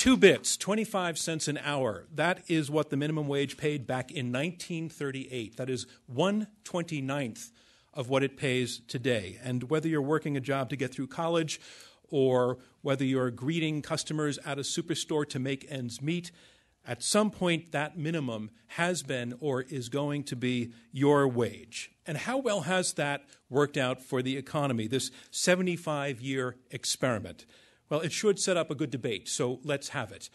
Two bits, 25 cents an hour. That is what the minimum wage paid back in 1938. That is 129th of what it pays today. And whether you're working a job to get through college or whether you're greeting customers at a superstore to make ends meet, at some point that minimum has been or is going to be your wage. And how well has that worked out for the economy, this 75 year experiment? Well, it should set up a good debate, so let's have it.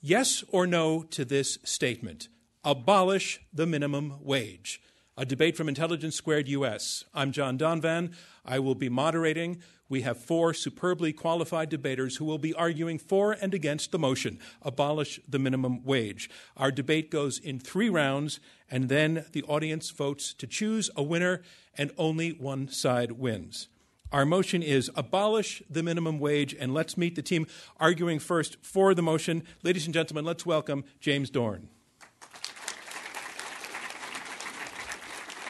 Yes or no to this statement abolish the minimum wage. A debate from Intelligence Squared US. I'm John Donvan. I will be moderating. We have four superbly qualified debaters who will be arguing for and against the motion abolish the minimum wage. Our debate goes in three rounds, and then the audience votes to choose a winner, and only one side wins. Our motion is abolish the minimum wage, and let's meet the team arguing first for the motion. Ladies and gentlemen, let's welcome James Dorn.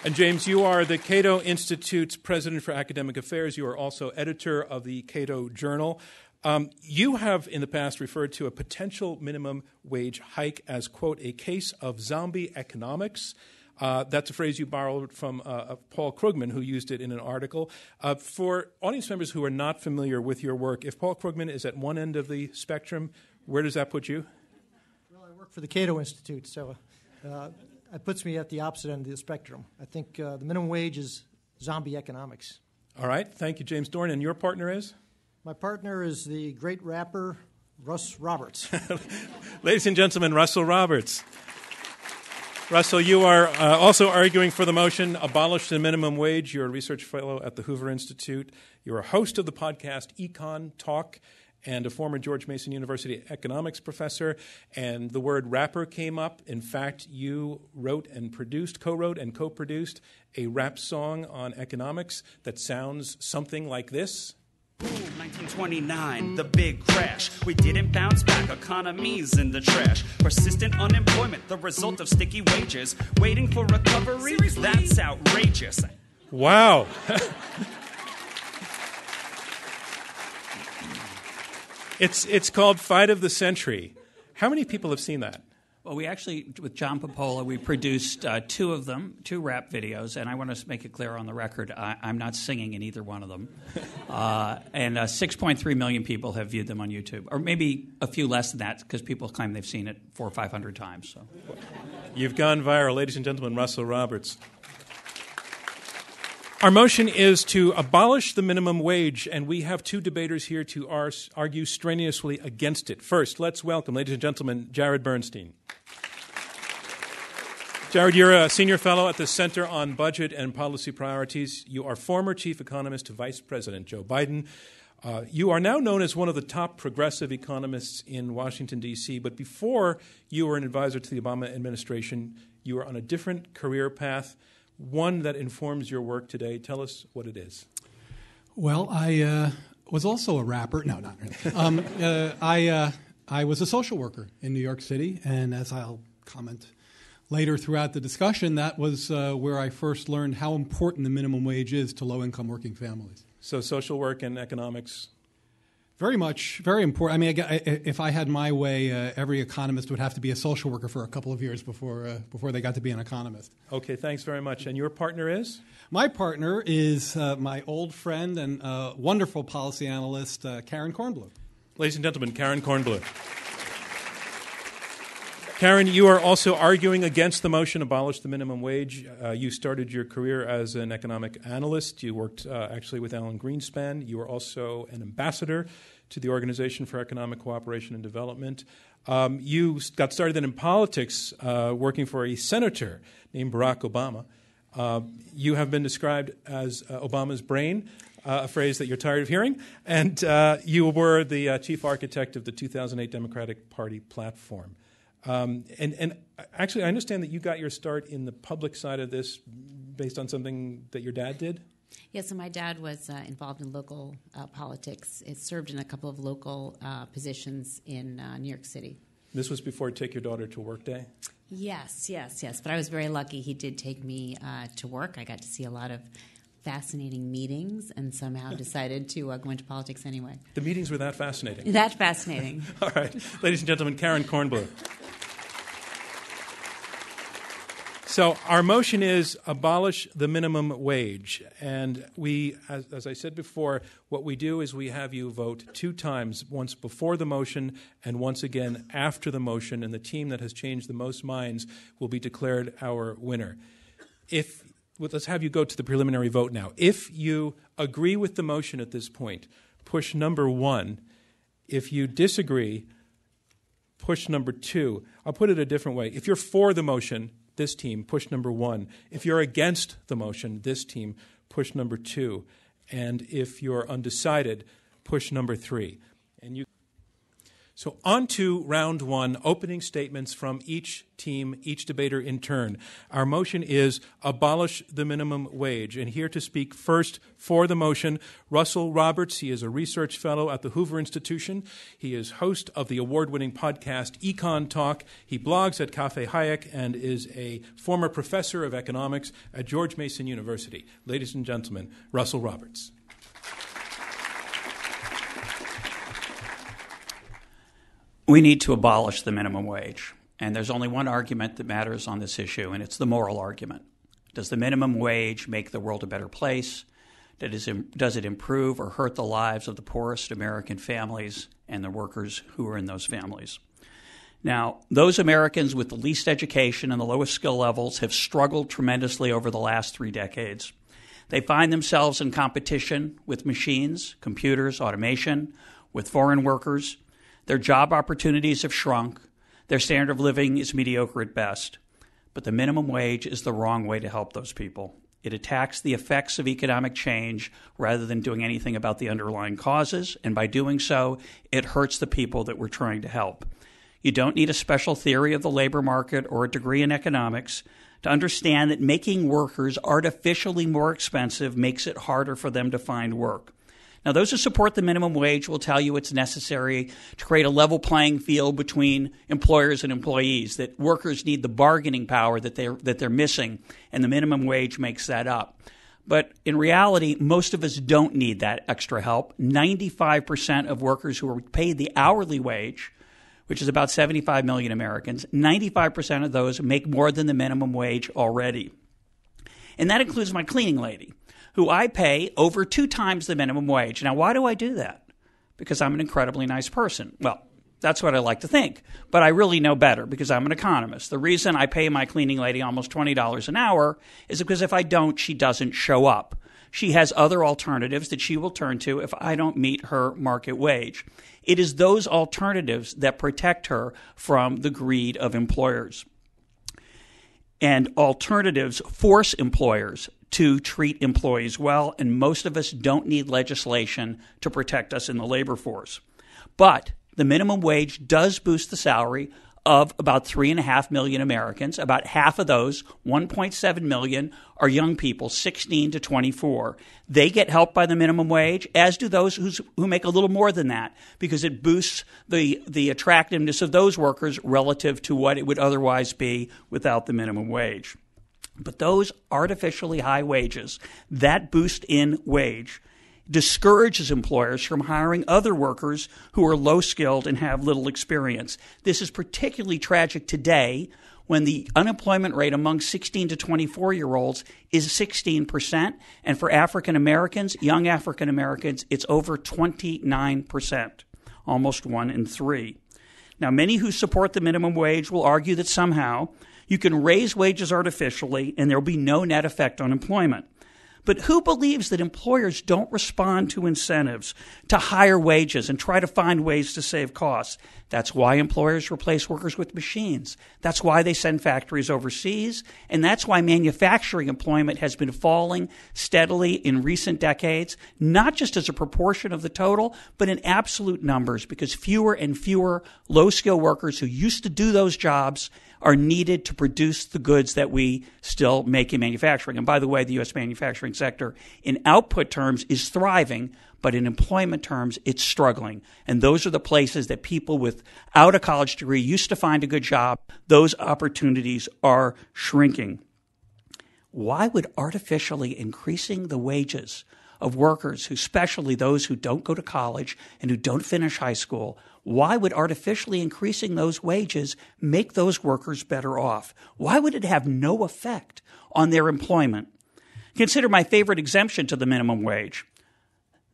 And James, you are the Cato Institute's president for academic affairs. You are also editor of the Cato Journal. Um, you have in the past referred to a potential minimum wage hike as, quote, a case of zombie economics. Uh, that's a phrase you borrowed from uh, Paul Krugman, who used it in an article. Uh, for audience members who are not familiar with your work, if Paul Krugman is at one end of the spectrum, where does that put you? Well, I work for the Cato Institute, so uh, it puts me at the opposite end of the spectrum. I think uh, the minimum wage is zombie economics. All right. Thank you, James Dorn. And your partner is? My partner is the great rapper Russ Roberts. Ladies and gentlemen, Russell Roberts. Russell, you are uh, also arguing for the motion abolish the minimum wage. You're a research fellow at the Hoover Institute. You're a host of the podcast Econ Talk and a former George Mason University economics professor. And the word rapper came up. In fact, you wrote and produced, co wrote and co produced a rap song on economics that sounds something like this. 1929, the big crash. We didn't bounce back, economies in the trash. Persistent unemployment, the result of sticky wages. Waiting for recovery, that's outrageous. Wow. it's, it's called Fight of the Century. How many people have seen that? Well, we actually, with John Papola, we produced uh, two of them, two rap videos, and I want to make it clear on the record I, am not singing in either one of them. Uh, and uh, 6.3 million people have viewed them on YouTube, or maybe a few less than that because people claim they've seen it four or 500 times. So. You've gone viral, ladies and gentlemen, Russell Roberts. Our motion is to abolish the minimum wage, and we have two debaters here to argue strenuously against it. First, let's welcome, ladies and gentlemen, Jared Bernstein. Jared, you're a senior fellow at the Center on Budget and Policy Priorities. You are former chief economist to Vice President Joe Biden. Uh, you are now known as one of the top progressive economists in Washington, D.C., but before you were an advisor to the Obama administration, you were on a different career path one that informs your work today. Tell us what it is. Well, I uh, was also a rapper. No, not really. Um, uh, I, uh, I was a social worker in New York City, and as I'll comment later throughout the discussion, that was uh, where I first learned how important the minimum wage is to low income working families. So, social work and economics very much, very important. I mean, if I had my way, uh, every economist would have to be a social worker for a couple of years before uh, before they got to be an economist. Okay, thanks very much. And your partner is? My partner is uh, my old friend and uh, wonderful policy analyst, uh, Karen Kornbluh. Ladies and gentlemen, Karen Kornbluh. Karen, you are also arguing against the motion abolish the minimum wage. Uh, you started your career as an economic analyst. You worked uh, actually with Alan Greenspan. You were also an ambassador to the Organization for Economic Cooperation and Development. Um, you got started in politics uh, working for a senator named Barack Obama. Uh, you have been described as uh, Obama's brain. Uh, a phrase that you're tired of hearing, and uh, you were the uh, chief architect of the 2008 Democratic Party platform. Um, and, and actually, I understand that you got your start in the public side of this based on something that your dad did. Yeah, so my dad was uh, involved in local uh, politics. It served in a couple of local uh, positions in uh, New York City. This was before Take Your Daughter to Work Day? Yes, yes, yes. But I was very lucky. He did take me uh, to work. I got to see a lot of fascinating meetings and somehow decided to uh, go into politics anyway. The meetings were that fascinating. That fascinating. All right. Ladies and gentlemen, Karen Kornbluh. So our motion is abolish the minimum wage. And we, as, as, I said before, what we do is we have you vote two times, once before the motion and once again after the motion, and the team that has changed the most minds will be declared our winner. If let's have you go to the preliminary vote now. If you agree with the motion at this point, push number one. If you disagree, push number two. I'll put it a different way. If you're for the motion, this team, push number one. If you're against the motion, this team, push number two. And if you're undecided, push number three. And you so, on to round one opening statements from each team, each debater in turn. Our motion is abolish the minimum wage. And here to speak first for the motion, Russell Roberts. He is a research fellow at the Hoover Institution. He is host of the award winning podcast Econ Talk. He blogs at Cafe Hayek and is a former professor of economics at George Mason University. Ladies and gentlemen, Russell Roberts. We need to abolish the minimum wage. And there's only one argument that matters on this issue, and it's the moral argument. Does the minimum wage make the world a better place? Does it improve or hurt the lives of the poorest American families and the workers who are in those families? Now, those Americans with the least education and the lowest skill levels have struggled tremendously over the last three decades. They find themselves in competition with machines, computers, automation, with foreign workers, their job opportunities have shrunk. Their standard of living is mediocre at best. But the minimum wage is the wrong way to help those people. It attacks the effects of economic change rather than doing anything about the underlying causes, and by doing so, it hurts the people that we're trying to help. You don't need a special theory of the labor market or a degree in economics to understand that making workers artificially more expensive makes it harder for them to find work. Now, those who support the minimum wage will tell you it's necessary to create a level playing field between employers and employees, that workers need the bargaining power that they're, that they're missing, and the minimum wage makes that up. But in reality, most of us don't need that extra help. 95% of workers who are paid the hourly wage, which is about 75 million Americans, 95% of those make more than the minimum wage already. And that includes my cleaning lady who I pay over two times the minimum wage. Now, why do I do that? Because I'm an incredibly nice person. Well, that's what I like to think. But I really know better because I'm an economist. The reason I pay my cleaning lady almost $20 an hour is because if I don't, she doesn't show up. She has other alternatives that she will turn to if I don't meet her market wage. It is those alternatives that protect her from the greed of employers. And alternatives force employers to treat employees well, and most of us don't need legislation to protect us in the labor force. But the minimum wage does boost the salary of about 3.5 million Americans. About half of those, 1.7 million, are young people, 16 to 24. They get help by the minimum wage, as do those who who make a little more than that, because it boosts the, the attractiveness of those workers relative to what it would otherwise be without the minimum wage. But those artificially high wages, that boost in wage, discourages employers from hiring other workers who are low skilled and have little experience. This is particularly tragic today when the unemployment rate among 16 to 24 year olds is 16%, and for African Americans, young African Americans, it's over 29%, almost one in three. Now, many who support the minimum wage will argue that somehow you can raise wages artificially and there will be no net effect on employment. But who believes that employers don't respond to incentives to higher wages and try to find ways to save costs? That's why employers replace workers with machines. That's why they send factories overseas. And that's why manufacturing employment has been falling steadily in recent decades, not just as a proportion of the total, but in absolute numbers, because fewer and fewer low skill workers who used to do those jobs are needed to produce the goods that we still make in manufacturing. And by the way, the U.S. manufacturing sector in output terms is thriving, but in employment terms, it's struggling. And those are the places that people without a college degree used to find a good job. Those opportunities are shrinking. why would artificially increasing the wages of workers, who, especially those who don't go to college and who don't finish high school, why would artificially increasing those wages make those workers better off? Why would it have no effect on their employment? Consider my favorite exemption to the minimum wage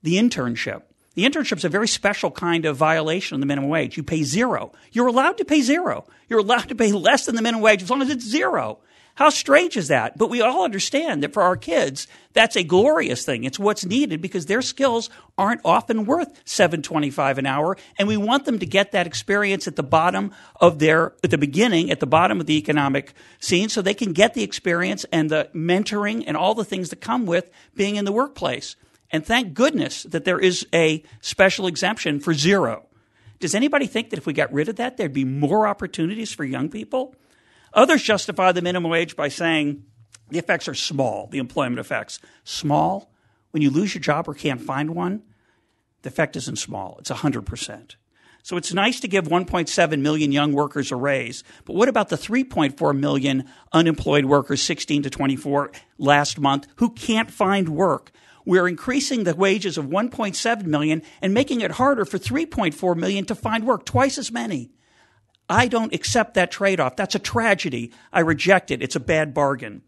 the internship. The internship is a very special kind of violation of the minimum wage. You pay zero. You're allowed to pay zero. You're allowed to pay less than the minimum wage as long as it's zero. How strange is that? But we all understand that for our kids, that's a glorious thing. It's what's needed because their skills aren't often worth 725 an hour and we want them to get that experience at the bottom of their at the beginning, at the bottom of the economic scene so they can get the experience and the mentoring and all the things that come with being in the workplace. And thank goodness that there is a special exemption for zero. Does anybody think that if we got rid of that, there'd be more opportunities for young people? Others justify the minimum wage by saying the effects are small, the employment effects. Small? When you lose your job or can't find one, the effect isn't small, it's 100%. So it's nice to give 1.7 million young workers a raise, but what about the 3.4 million unemployed workers 16 to 24 last month who can't find work? We're increasing the wages of 1.7 million and making it harder for 3.4 million to find work, twice as many. I don't accept that trade off. That's a tragedy. I reject it. It's a bad bargain.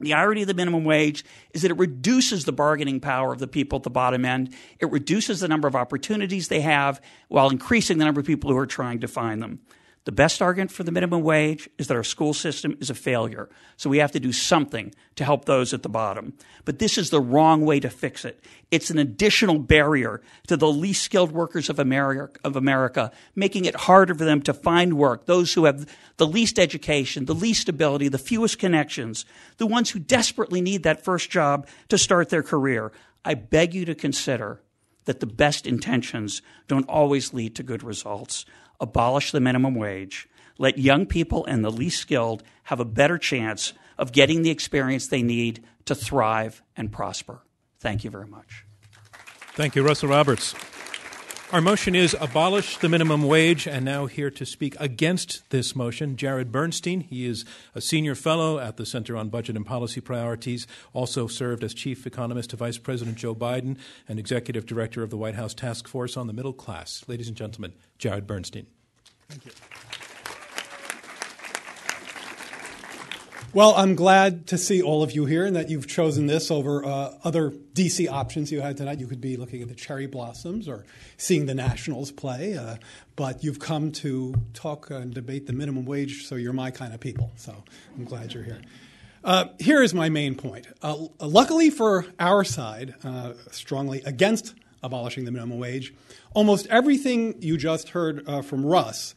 The irony of the minimum wage is that it reduces the bargaining power of the people at the bottom end. It reduces the number of opportunities they have while increasing the number of people who are trying to find them. The best argument for the minimum wage is that our school system is a failure. So we have to do something to help those at the bottom. But this is the wrong way to fix it. It's an additional barrier to the least skilled workers of America, of America, making it harder for them to find work. Those who have the least education, the least ability, the fewest connections, the ones who desperately need that first job to start their career. I beg you to consider that the best intentions don't always lead to good results abolish the minimum wage, let young people and the least skilled have a better chance of getting the experience they need to thrive and prosper. Thank you very much. Thank you, Russell Roberts. Our motion is abolish the minimum wage, and now here to speak against this motion, Jared Bernstein. He is a senior fellow at the Center on Budget and Policy Priorities, also served as chief economist to Vice President Joe Biden and executive director of the White House Task Force on the Middle Class. Ladies and gentlemen, Jared Bernstein. Thank you. Well, I'm glad to see all of you here and that you've chosen this over uh, other DC options you had tonight. You could be looking at the cherry blossoms or seeing the Nationals play, uh, but you've come to talk and debate the minimum wage, so you're my kind of people. So I'm glad you're here. Uh, here is my main point. Uh, luckily for our side, uh, strongly against abolishing the minimum wage, almost everything you just heard uh, from Russ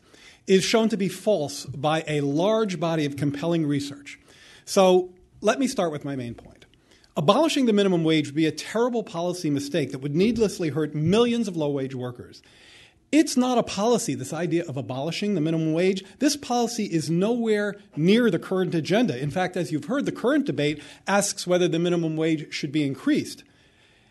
is shown to be false by a large body of compelling research. So let me start with my main point. Abolishing the minimum wage would be a terrible policy mistake that would needlessly hurt millions of low wage workers. It's not a policy, this idea of abolishing the minimum wage. This policy is nowhere near the current agenda. In fact, as you've heard, the current debate asks whether the minimum wage should be increased.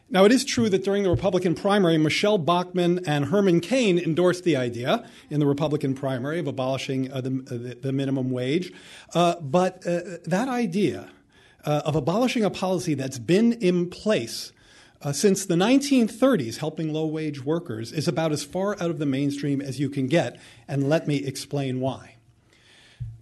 Now, it is true that during the Republican primary, Michele Bachmann and Herman Cain endorsed the idea in the Republican primary of abolishing uh, the, uh, the, minimum wage. Uh, but uh, that idea uh, of abolishing a policy that's been in place uh, since the 1930s, helping low wage workers, is about as far out of the mainstream as you can get. And let me explain why.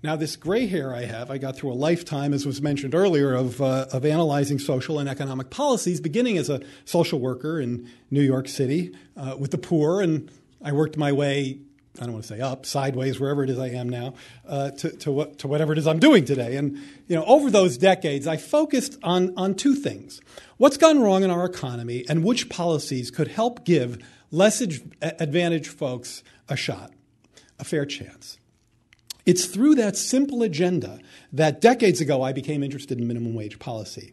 Now, this gray hair I have, I got through a lifetime, as was mentioned earlier, of, uh, of analyzing social and economic policies, beginning as a social worker in New York City uh, with the poor, and I worked my way, I don't want to say up, sideways, wherever it is I am now, uh, to, to, what, to whatever it is I'm doing today. And you know, over those decades, I focused on, on two things what's gone wrong in our economy, and which policies could help give less advantaged folks a shot, a fair chance. It's through that simple agenda that decades ago I became interested in minimum wage policy.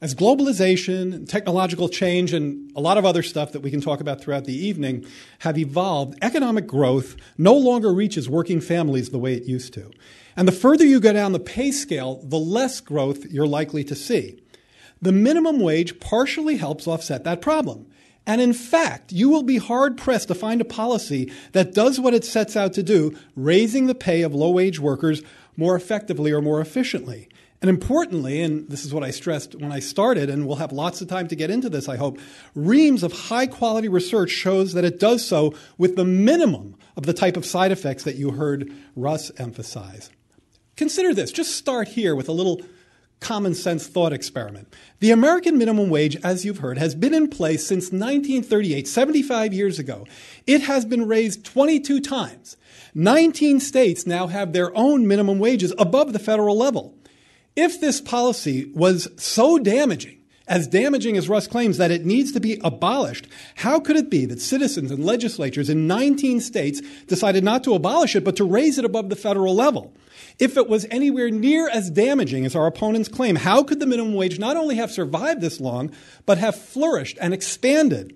As globalization, technological change, and a lot of other stuff that we can talk about throughout the evening have evolved, economic growth no longer reaches working families the way it used to. And the further you go down the pay scale, the less growth you're likely to see. The minimum wage partially helps offset that problem. And in fact, you will be hard pressed to find a policy that does what it sets out to do, raising the pay of low wage workers more effectively or more efficiently. And importantly, and this is what I stressed when I started, and we'll have lots of time to get into this, I hope, reams of high quality research shows that it does so with the minimum of the type of side effects that you heard Russ emphasize. Consider this. Just start here with a little common sense thought experiment. The American minimum wage, as you've heard, has been in place since 1938, 75 years ago. It has been raised 22 times. 19 states now have their own minimum wages above the federal level. If this policy was so damaging, as damaging as Russ claims that it needs to be abolished, how could it be that citizens and legislatures in 19 states decided not to abolish it, but to raise it above the federal level? If it was anywhere near as damaging as our opponents claim, how could the minimum wage not only have survived this long, but have flourished and expanded?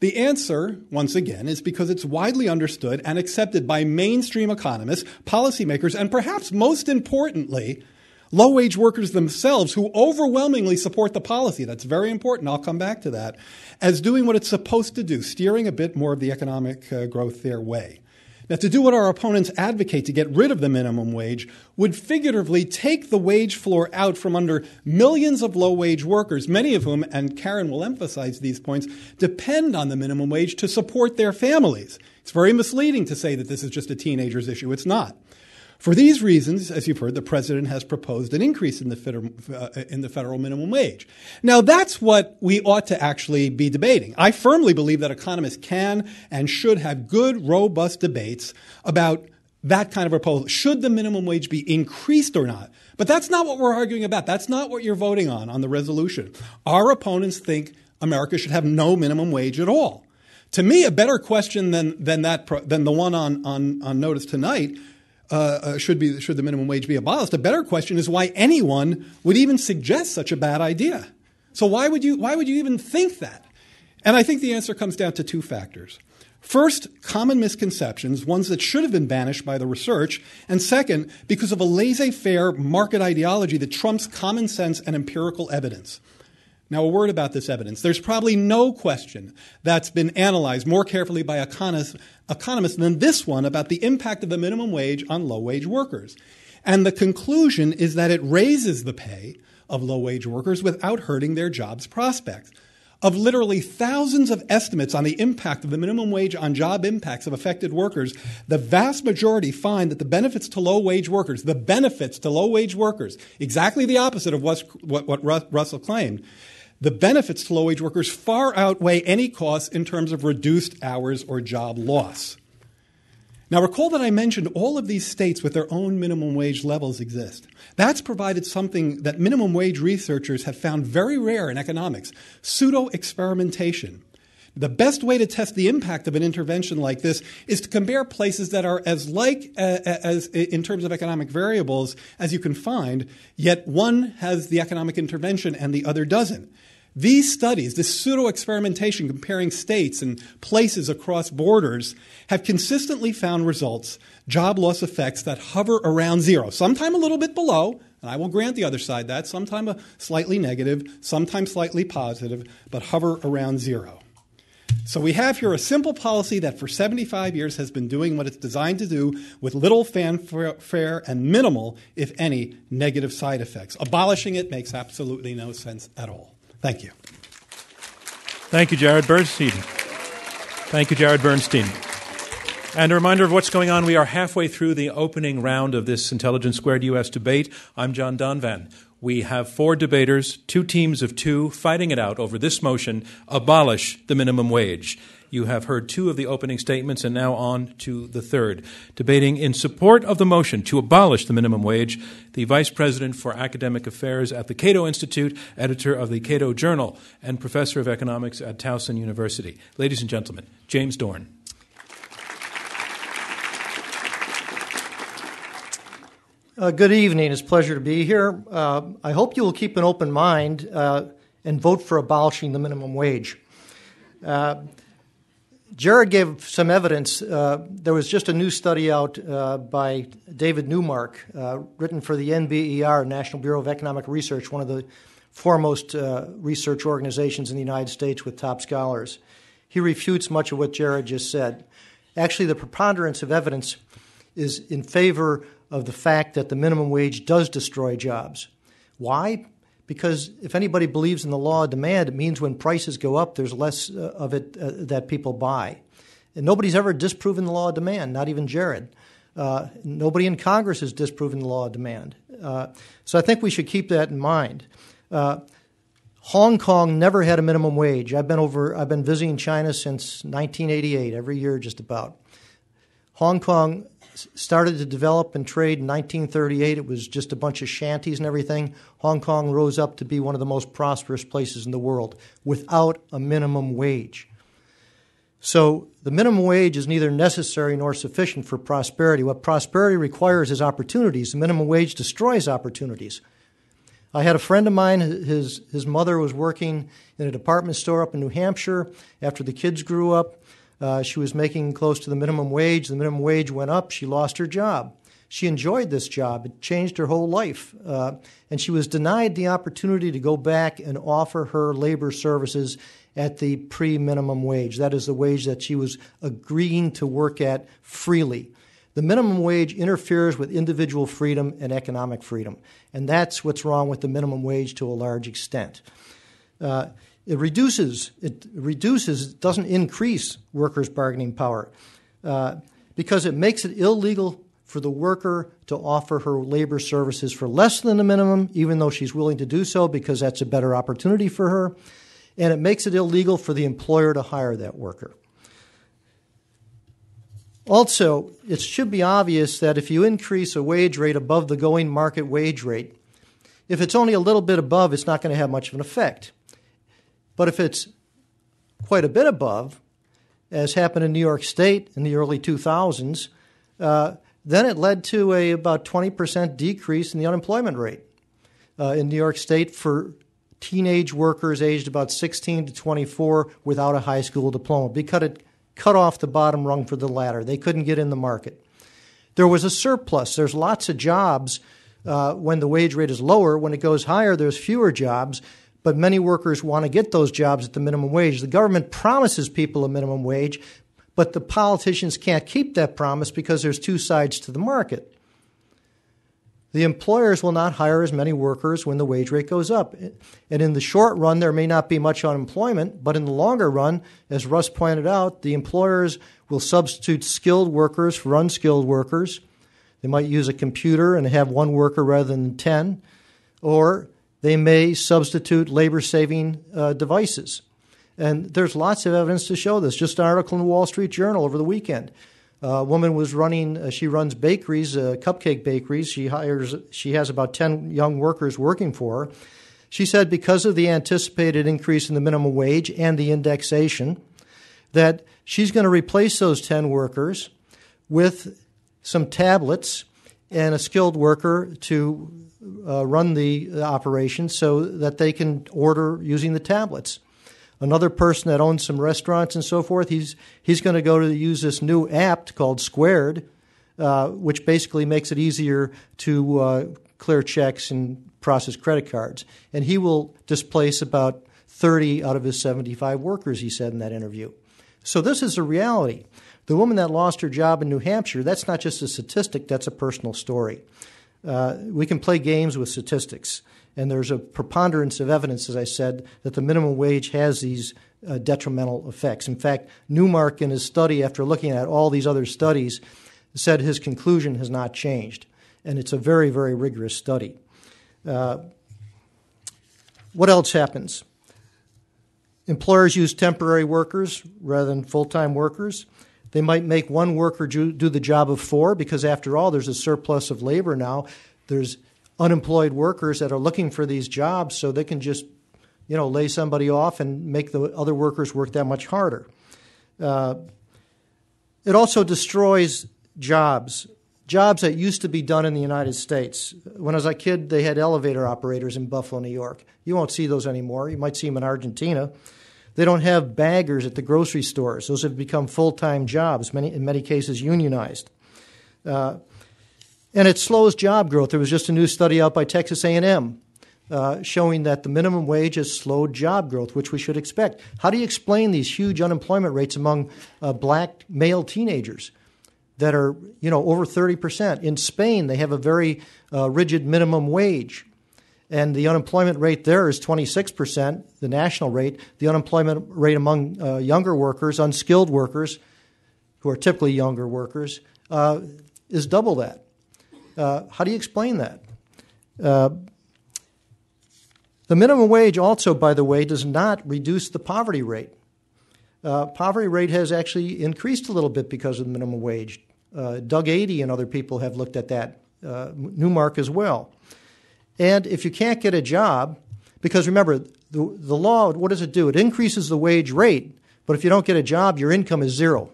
The answer, once again, is because it's widely understood and accepted by mainstream economists, policymakers, and perhaps most importantly, low wage workers themselves who overwhelmingly support the policy. That's very important. I'll come back to that. As doing what it's supposed to do, steering a bit more of the economic uh, growth their way. Now, to do what our opponents advocate to get rid of the minimum wage would figuratively take the wage floor out from under millions of low wage workers, many of whom, and Karen will emphasize these points, depend on the minimum wage to support their families. It's very misleading to say that this is just a teenager's issue. It's not. For these reasons, as you've heard, the president has proposed an increase in the, federal, uh, in the federal minimum wage. Now, that's what we ought to actually be debating. I firmly believe that economists can and should have good, robust debates about that kind of proposal. Should the minimum wage be increased or not? But that's not what we're arguing about. That's not what you're voting on on the resolution. Our opponents think America should have no minimum wage at all. To me, a better question than, than, that, than the one on, on, on notice tonight uh, uh, should be should the minimum wage be abolished. A better question is why anyone would even suggest such a bad idea. So why would you why would you even think that? And I think the answer comes down to two factors. First, common misconceptions, ones that should have been banished by the research, and second, because of a laissez faire market ideology that trumps common sense and empirical evidence. Now, a word about this evidence. There's probably no question that's been analyzed more carefully by economists, than this one about the impact of the minimum wage on low wage workers. And the conclusion is that it raises the pay of low wage workers without hurting their jobs prospects. Of literally thousands of estimates on the impact of the minimum wage on job impacts of affected workers, the vast majority find that the benefits to low wage workers, the benefits to low wage workers, exactly the opposite of what, what Russell claimed, the benefits to low wage workers far outweigh any costs in terms of reduced hours or job loss. Now, recall that I mentioned all of these states with their own minimum wage levels exist. That's provided something that minimum wage researchers have found very rare in economics pseudo experimentation. The best way to test the impact of an intervention like this is to compare places that are as like uh, as in terms of economic variables as you can find, yet one has the economic intervention and the other doesn't. These studies, this pseudo experimentation comparing states and places across borders, have consistently found results, job loss effects that hover around zero, sometime a little bit below, and I will grant the other side that, sometime a slightly negative, sometimes slightly positive, but hover around zero. So we have here a simple policy that for 75 years has been doing what it's designed to do with little fanfare and minimal, if any, negative side effects. Abolishing it makes absolutely no sense at all. Thank you. Thank you, Jared Bernstein. Thank you, Jared Bernstein. And a reminder of what's going on. We are halfway through the opening round of this Intelligence Squared US debate. I'm John Donvan. We have four debaters, two teams of two, fighting it out over this motion abolish the minimum wage. You have heard two of the opening statements and now on to the third. Debating in support of the motion to abolish the minimum wage, the Vice President for Academic Affairs at the Cato Institute, editor of the Cato Journal, and professor of economics at Towson University. Ladies and gentlemen, James Dorn. Uh, good evening. It's a pleasure to be here. Uh, I hope you will keep an open mind uh, and vote for abolishing the minimum wage. Jared gave some evidence. Uh, there was just a new study out uh, by David Neumark, uh, written for the NBER, National Bureau of Economic Research, one of the foremost uh, research organizations in the United States with top scholars. He refutes much of what Jared just said. Actually, the preponderance of evidence is in favor of the fact that the minimum wage does destroy jobs. Why? Because if anybody believes in the law of demand, it means when prices go up, there's less uh, of it uh, that people buy. And nobody's ever disproven the law of demand, not even Jared. Uh, nobody in Congress has disproven the law of demand. Uh, so I think we should keep that in mind. Uh, Hong Kong never had a minimum wage. I've been over. I've been visiting China since 1988, every year just about. Hong Kong started to develop and trade in 1938. It was just a bunch of shanties and everything. Hong Kong rose up to be one of the most prosperous places in the world without a minimum wage. So the minimum wage is neither necessary nor sufficient for prosperity. What prosperity requires is opportunities. The minimum wage destroys opportunities. I had a friend of mine, his, his mother was working in a department store up in New Hampshire. After the kids grew up, uh, she was making close to the minimum wage. The minimum wage went up. She lost her job. She enjoyed this job. It changed her whole life. Uh, and she was denied the opportunity to go back and offer her labor services at the pre minimum wage. That is the wage that she was agreeing to work at freely. The minimum wage interferes with individual freedom and economic freedom. And that's what's wrong with the minimum wage to a large extent. Uh, it reduces, it reduces, doesn't increase workers' bargaining power uh, because it makes it illegal for the worker to offer her labor services for less than the minimum, even though she's willing to do so because that's a better opportunity for her. And it makes it illegal for the employer to hire that worker. Also, it should be obvious that if you increase a wage rate above the going market wage rate, if it's only a little bit above, it's not going to have much of an effect. But if it's quite a bit above, as happened in New York State in the early 2000s, uh, then it led to a about 20% decrease in the unemployment rate uh, in New York State for teenage workers aged about 16 to 24 without a high school diploma because it cut off the bottom rung for the ladder. They couldn't get in the market. There was a surplus. There's lots of jobs uh, when the wage rate is lower. When it goes higher, there's fewer jobs but many workers want to get those jobs at the minimum wage. The government promises people a minimum wage, but the politicians can't keep that promise because there's two sides to the market. The employers will not hire as many workers when the wage rate goes up. And in the short run, there may not be much unemployment, but in the longer run, as Russ pointed out, the employers will substitute skilled workers for unskilled workers. They might use a computer and have one worker rather than 10, or they may substitute labor saving uh, devices. And there's lots of evidence to show this. Just an article in the Wall Street Journal over the weekend. Uh, a woman was running, uh, she runs bakeries, uh, cupcake bakeries. She hires, she has about 10 young workers working for her. She said because of the anticipated increase in the minimum wage and the indexation, that she's going to replace those 10 workers with some tablets and a skilled worker to uh, run the operation so that they can order using the tablets. Another person that owns some restaurants and so forth, he's, he's going to go to use this new app called Squared, uh, which basically makes it easier to uh, clear checks and process credit cards. And he will displace about 30 out of his 75 workers, he said in that interview. So this is a reality. The woman that lost her job in New Hampshire, that's not just a statistic, that's a personal story. Uh, we can play games with statistics, and there's a preponderance of evidence, as I said, that the minimum wage has these uh, detrimental effects. In fact, Neumark, in his study, after looking at all these other studies, said his conclusion has not changed, and it's a very, very rigorous study. Uh, what else happens? Employers use temporary workers rather than full time workers. They might make one worker do the job of four because, after all, there's a surplus of labor now. There's unemployed workers that are looking for these jobs, so they can just, you know, lay somebody off and make the other workers work that much harder. Uh, it also destroys jobs, jobs that used to be done in the United States. When I was a kid, they had elevator operators in Buffalo, New York. You won't see those anymore. You might see them in Argentina. They don't have baggers at the grocery stores. Those have become full time jobs, many, in many cases unionized. Uh, and it slows job growth. There was just a new study out by Texas A&M uh, showing that the minimum wage has slowed job growth, which we should expect. How do you explain these huge unemployment rates among uh, black male teenagers that are, you know, over 30%? In Spain, they have a very uh, rigid minimum wage. And the unemployment rate there is 26%, the national rate. The unemployment rate among uh, younger workers, unskilled workers, who are typically younger workers, uh, is double that. Uh, how do you explain that? Uh, the minimum wage also, by the way, does not reduce the poverty rate. Uh, poverty rate has actually increased a little bit because of the minimum wage. Uh, Doug Adie and other people have looked at that, Neumark as well. And if you can't get a job, because remember, the, the law, what does it do? It increases the wage rate, but if you don't get a job, your income is zero.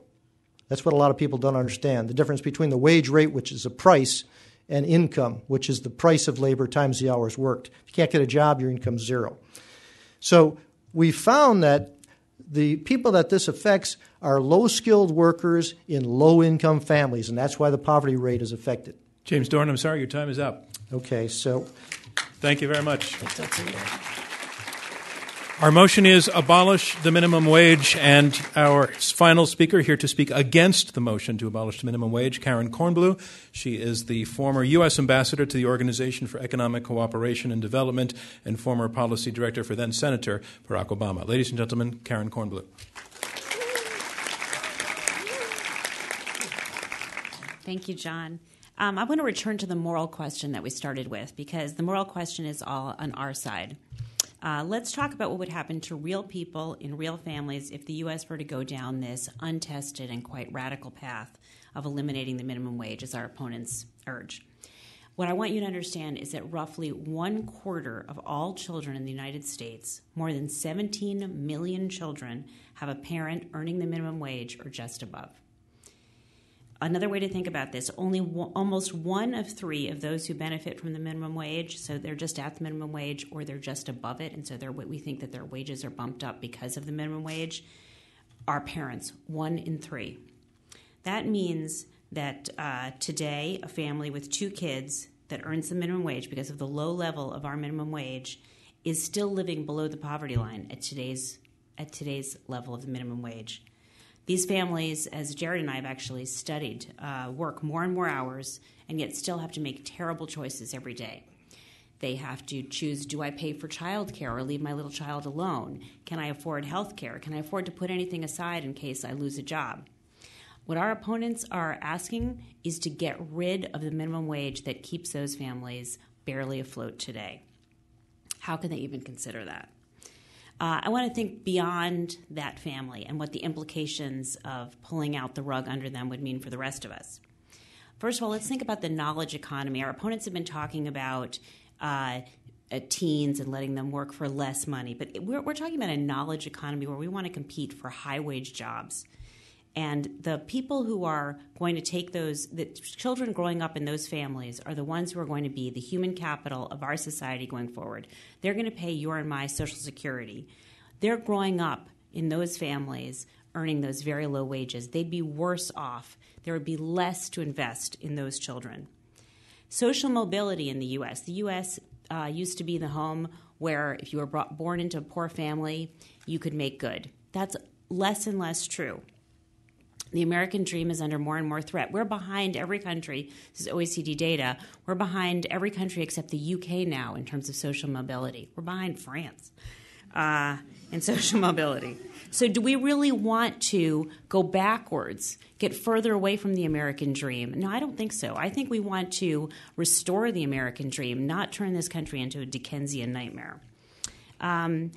That's what a lot of people don't understand the difference between the wage rate, which is a price, and income, which is the price of labor times the hours worked. If you can't get a job, your income's zero. So we found that the people that this affects are low skilled workers in low income families, and that's why the poverty rate is affected. James Dorn, I'm sorry, your time is up. Okay, so. Thank you very much. Our motion is abolish the minimum wage, and our final speaker here to speak against the motion to abolish the minimum wage, Karen Kornbluh. She is the former U.S. ambassador to the Organization for Economic Cooperation and Development and former policy director for then Senator Barack Obama. Ladies and gentlemen, Karen Kornbluh. Thank you, John. Um, I want to return to the moral question that we started with because the moral question is all on our side. Uh, let's talk about what would happen to real people in real families if the U.S. were to go down this untested and quite radical path of eliminating the minimum wage, as our opponents urge. What I want you to understand is that roughly one quarter of all children in the United States, more than 17 million children, have a parent earning the minimum wage or just above. Another way to think about this only w- almost one of three of those who benefit from the minimum wage, so they're just at the minimum wage or they're just above it, and so we think that their wages are bumped up because of the minimum wage, are parents. One in three. That means that uh, today, a family with two kids that earns the minimum wage because of the low level of our minimum wage is still living below the poverty line at today's at today's level of the minimum wage. These families, as Jared and I have actually studied, uh, work more and more hours and yet still have to make terrible choices every day. They have to choose do I pay for childcare or leave my little child alone? Can I afford health care? Can I afford to put anything aside in case I lose a job? What our opponents are asking is to get rid of the minimum wage that keeps those families barely afloat today. How can they even consider that? Uh, I want to think beyond that family and what the implications of pulling out the rug under them would mean for the rest of us. First of all, let's think about the knowledge economy. Our opponents have been talking about uh, uh, teens and letting them work for less money, but we're, we're talking about a knowledge economy where we want to compete for high wage jobs. And the people who are going to take those, the children growing up in those families are the ones who are going to be the human capital of our society going forward. They're going to pay your and my Social Security. They're growing up in those families earning those very low wages. They'd be worse off. There would be less to invest in those children. Social mobility in the U.S. The U.S. Uh, used to be the home where if you were brought, born into a poor family, you could make good. That's less and less true the American dream is under more and more threat. We're behind every country. This is OECD data. We're behind every country except the UK now in terms of social mobility. We're behind France uh, in social mobility. So, do we really want to go backwards, get further away from the American dream? No, I don't think so. I think we want to restore the American dream, not turn this country into a Dickensian nightmare. Um,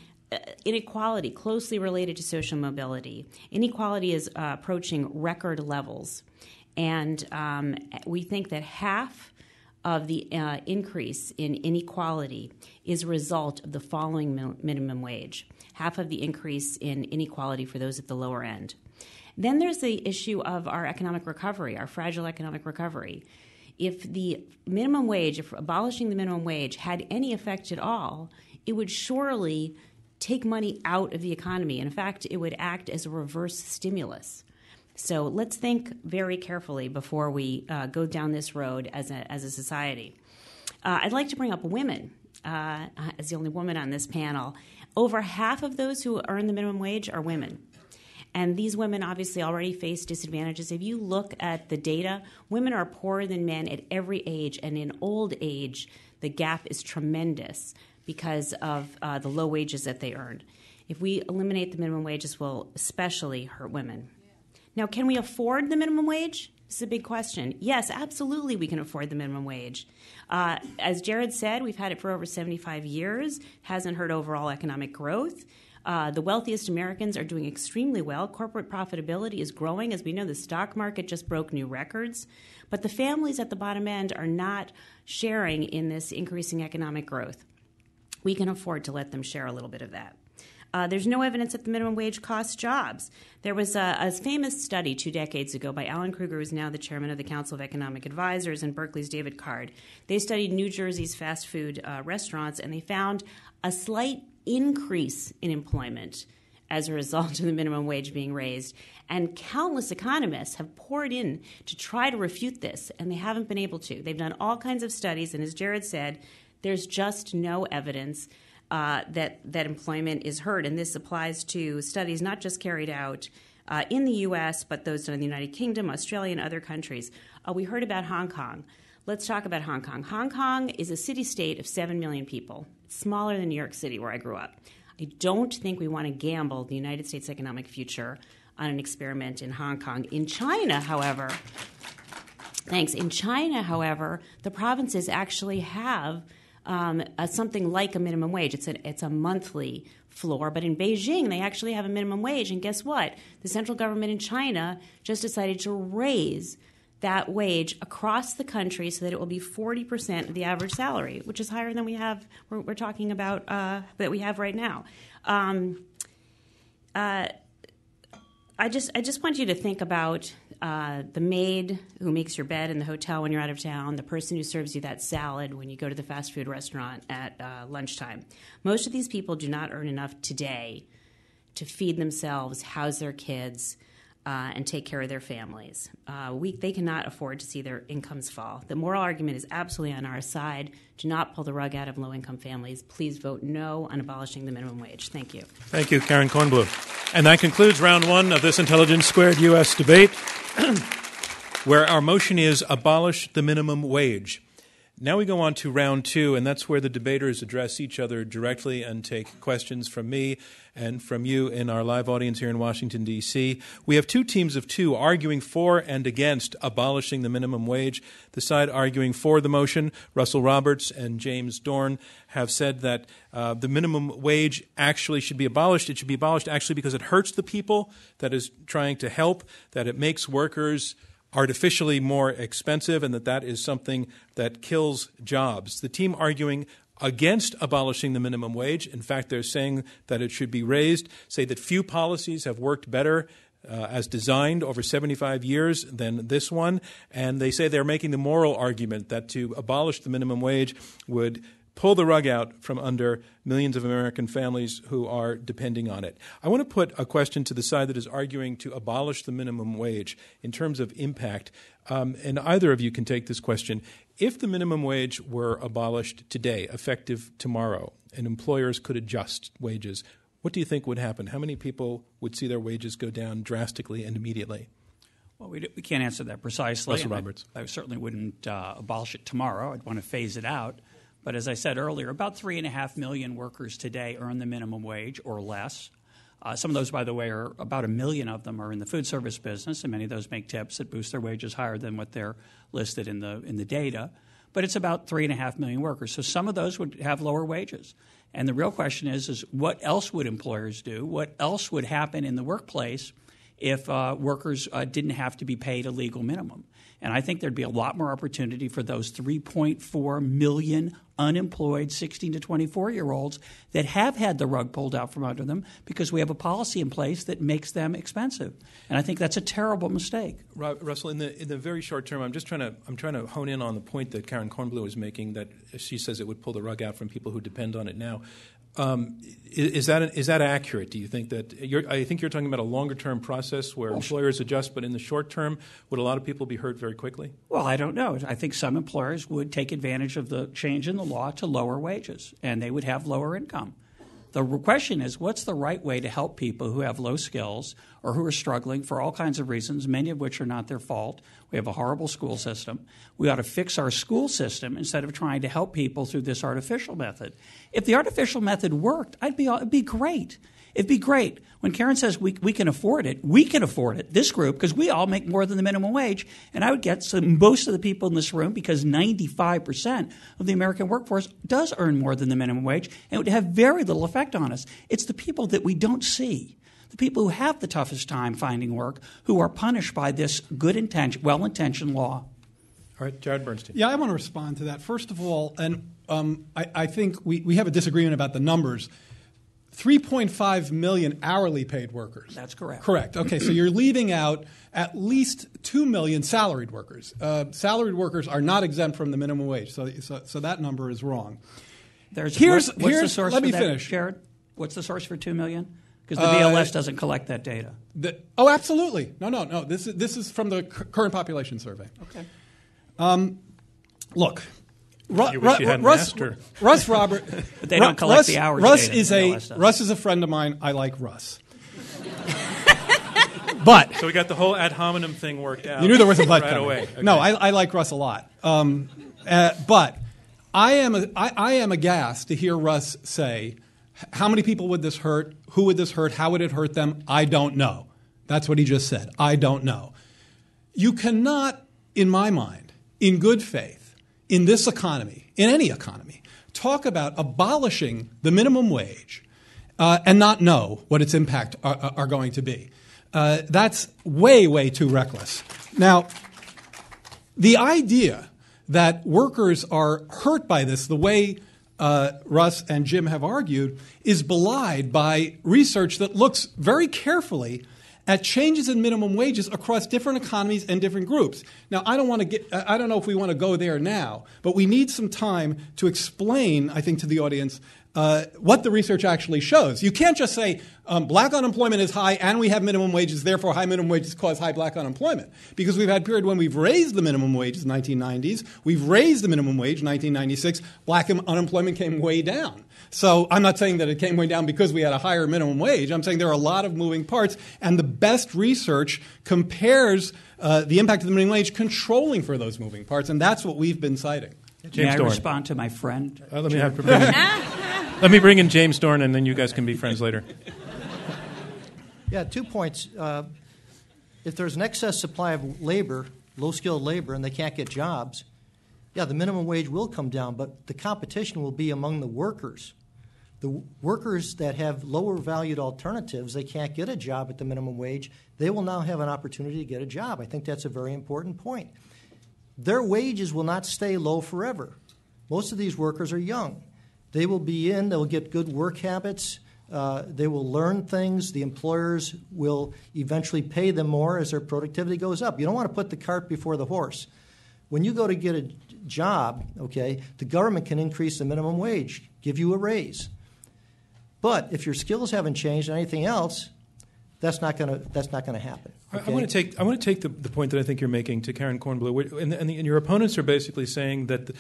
inequality closely related to social mobility. Inequality is uh, approaching record levels, and um, we think that half of the uh, increase in inequality is a result of the following min- minimum wage. Half of the increase in inequality for those at the lower end. Then there's the issue of our economic recovery, our fragile economic recovery. If the minimum wage, if abolishing the minimum wage had any effect at all, it would surely take money out of the economy. In fact, it would act as a reverse stimulus. So let's think very carefully before we uh, go down this road as a, as a society. Uh, I'd like to bring up women uh, as the only woman on this panel. Over half of those who earn the minimum wage are women. And these women obviously already face disadvantages. If you look at the data, women are poorer than men at every age, and in old age, the gap is tremendous because of uh, the low wages that they earn. If we eliminate the minimum wage, will especially hurt women. Now, can we afford the minimum wage? This is a big question. Yes, absolutely, we can afford the minimum wage. Uh, as Jared said, we've had it for over 75 years, hasn't hurt overall economic growth. Uh, the wealthiest Americans are doing extremely well. Corporate profitability is growing. As we know, the stock market just broke new records. But the families at the bottom end are not sharing in this increasing economic growth. We can afford to let them share a little bit of that. Uh, there's no evidence that the minimum wage costs jobs. There was a, a, famous study two decades ago by Alan Krueger, who's now the chairman of the Council of Economic Advisors, and Berkeley's David Card. They studied New Jersey's fast food uh, restaurants, and they found a slight increase in employment as a result of the minimum wage being raised. And countless economists have poured in to try to refute this, and they haven't been able to. They've done all kinds of studies, and as Jared said, there's just no evidence uh, that that employment is hurt, and this applies to studies not just carried out uh, in the U.S. but those done in the United Kingdom, Australia, and other countries. Uh, we heard about Hong Kong. Let's talk about Hong Kong. Hong Kong is a city state of seven million people, smaller than New York City, where I grew up. I don't think we want to gamble the United States economic future on an experiment in Hong Kong. In China, however, thanks. In China, however, the provinces actually have um, something like a minimum wage. It's a, it's a monthly floor, but in Beijing, they actually have a minimum wage. And guess what? The central government in China just decided to raise that wage across the country so that it will be 40% of the average salary, which is higher than we have, we're, we're talking about, uh, that we have right now. Um, uh, I just, I just want you to think about uh, the maid who makes your bed in the hotel when you're out of town, the person who serves you that salad when you go to the fast food restaurant at uh, lunchtime. Most of these people do not earn enough today to feed themselves, house their kids, uh, and take care of their families. Uh, we, they cannot afford to see their incomes fall. The moral argument is absolutely on our side. Do not pull the rug out of low income families. Please vote no on abolishing the minimum wage. Thank you. Thank you, Karen Kornbluh. And that concludes round one of this Intelligence Squared U.S. debate, where our motion is abolish the minimum wage. Now we go on to round two, and that's where the debaters address each other directly and take questions from me and from you in our live audience here in Washington, D.C. We have two teams of two arguing for and against abolishing the minimum wage. The side arguing for the motion, Russell Roberts and James Dorn, have said that uh, the minimum wage actually should be abolished. It should be abolished actually because it hurts the people that is trying to help, that it makes workers artificially more expensive and that that is something that kills jobs. The team arguing against abolishing the minimum wage, in fact, they're saying that it should be raised, say that few policies have worked better uh, as designed over 75 years than this one. And they say they're making the moral argument that to abolish the minimum wage would pull the rug out from under millions of American families who are depending on it. I want to put a question to the side that is arguing to abolish the minimum wage in terms of impact. Um, and either of you can take this question. If the minimum wage were abolished today, effective tomorrow, and employers could adjust wages, what do you think would happen? How many people would see their wages go down drastically and immediately? Well, we, we can't answer that precisely. Russell Roberts. I, I, certainly wouldn't uh, abolish it tomorrow. I'd want to phase it out. But as I said earlier, about three and a half million workers today earn the minimum wage or less. Uh, some of those, by the way, are about a million of them are in the food service business, and many of those make tips that boost their wages higher than what they're listed in the in the data. But it's about three and a half million workers. So some of those would have lower wages. And the real question is, is what else would employers do? What else would happen in the workplace if uh, workers uh, didn't have to be paid a legal minimum? And I think there'd be a lot more opportunity for those 3.4 million unemployed 16 to 24 year olds that have had the rug pulled out from under them because we have a policy in place that makes them expensive. And I think that's a terrible mistake. Russell, in the in the very short term, I'm just trying to I'm trying to hone in on the point that Karen Kornbluh is making that she says it would pull the rug out from people who depend on it now. Um, is, that is that accurate? Do you think that I think you're talking about a longer term process where employers adjust, but in the short term, would a lot of people be hurt very quickly? Well, I don't know. I think some employers would take advantage of the change in the law to lower wages, and they would have lower income. The question is, what's the right way to help people who have low skills or who are struggling for all kinds of reasons, many of which are not their fault? We have a horrible school system. We ought to fix our school system instead of trying to help people through this artificial method. If the artificial method worked, I'd be, it'd be great. It'd be great. When Karen says we, we can afford it, we can afford it, this group, because we all make more than the minimum wage. And I would get some, most of the people in this room, because 95% of the American workforce does earn more than the minimum wage, and it would have very little effect on us. It's the people that we don't see, the people who have the toughest time finding work, who are punished by this good intention, well intentioned law. All right, Jared Bernstein. Yeah, I want to respond to that. First of all, and um, I, I think we, we have a disagreement about the numbers. 3.5 million hourly paid workers. That's correct. Correct. Okay, so you're leaving out at least 2 million salaried workers. Uh, salaried workers are not exempt from the minimum wage, so, so, so that number is wrong. There's, Here's- what- what's the here's- source let for me that, finish. Jared? What's the source for 2 million? Because the Uh, BLS doesn't collect that data. The, oh, absolutely. No, no, no. This is, this is from the cu- current population survey. Okay. Look, Ru- You wish Ru- you hadn't Russ, asked. Russ Robert. But they don't Ru- collect Russ, the hours Russ data, is a Russ is a friend of mine. I like Russ. but So we got the whole ad hominem thing worked out. you knew there was a but right coming. away. Okay. No, I, I like Russ a lot. Um, uh, but I am a, I, I am aghast to hear Russ say, "How many people would this hurt? Who would this hurt? How would it hurt them? I don't know." That's what he just said. I don't know. You cannot, in my mind, in good faith, in this economy, in any economy, talk about abolishing the minimum wage uh, and not know what its impact are, are going to be. Uh, that's way, way too reckless. Now, the idea that workers are hurt by this, the way uh, Russ and Jim have argued, is belied by research that looks very carefully at changes in minimum wages across different economies and different groups. Now, I don't want to get, I don't know if we want to go there now, but we need some time to explain, I think, to the audience uh, what the research actually shows. You can't just say um, black unemployment is high and we have minimum wages, therefore high minimum wages cause high black unemployment. Because we've had a period when we've raised the minimum wages, 1990s, we've raised the minimum wage, 1996, black un- unemployment came way down. So I'm not saying that it came way down because we had a higher minimum wage. I'm saying there are a lot of moving parts, and the best research compares uh, the impact of the minimum wage controlling for those moving parts, and that's what we've been citing. May I Dorn. respond to my friend? Uh, let me have to bring in, let me bring in James Dorn, and then you guys can be friends later. Yeah, two points. Uh, if there's an excess supply of labor, low skilled labor, and they can't get jobs, yeah, the minimum wage will come down, but the competition will be among the workers. The workers that have lower valued alternatives, they can't get a job at the minimum wage, they will now have an opportunity to get a job. I think that's a very important point. Their wages will not stay low forever. Most of these workers are young. They will be in, they'll get good work habits, uh, they will learn things. The employers will eventually pay them more as their productivity goes up. You don't want to put the cart before the horse. When you go to get a job, okay, the government can increase the minimum wage, give you a raise. But if your skills haven't changed or anything else, that's not going to that's not going to happen. I- I want to take I want to take the, the point that I think you're making to Karen Kornbluh, and, and, the, and your opponents are basically saying that the,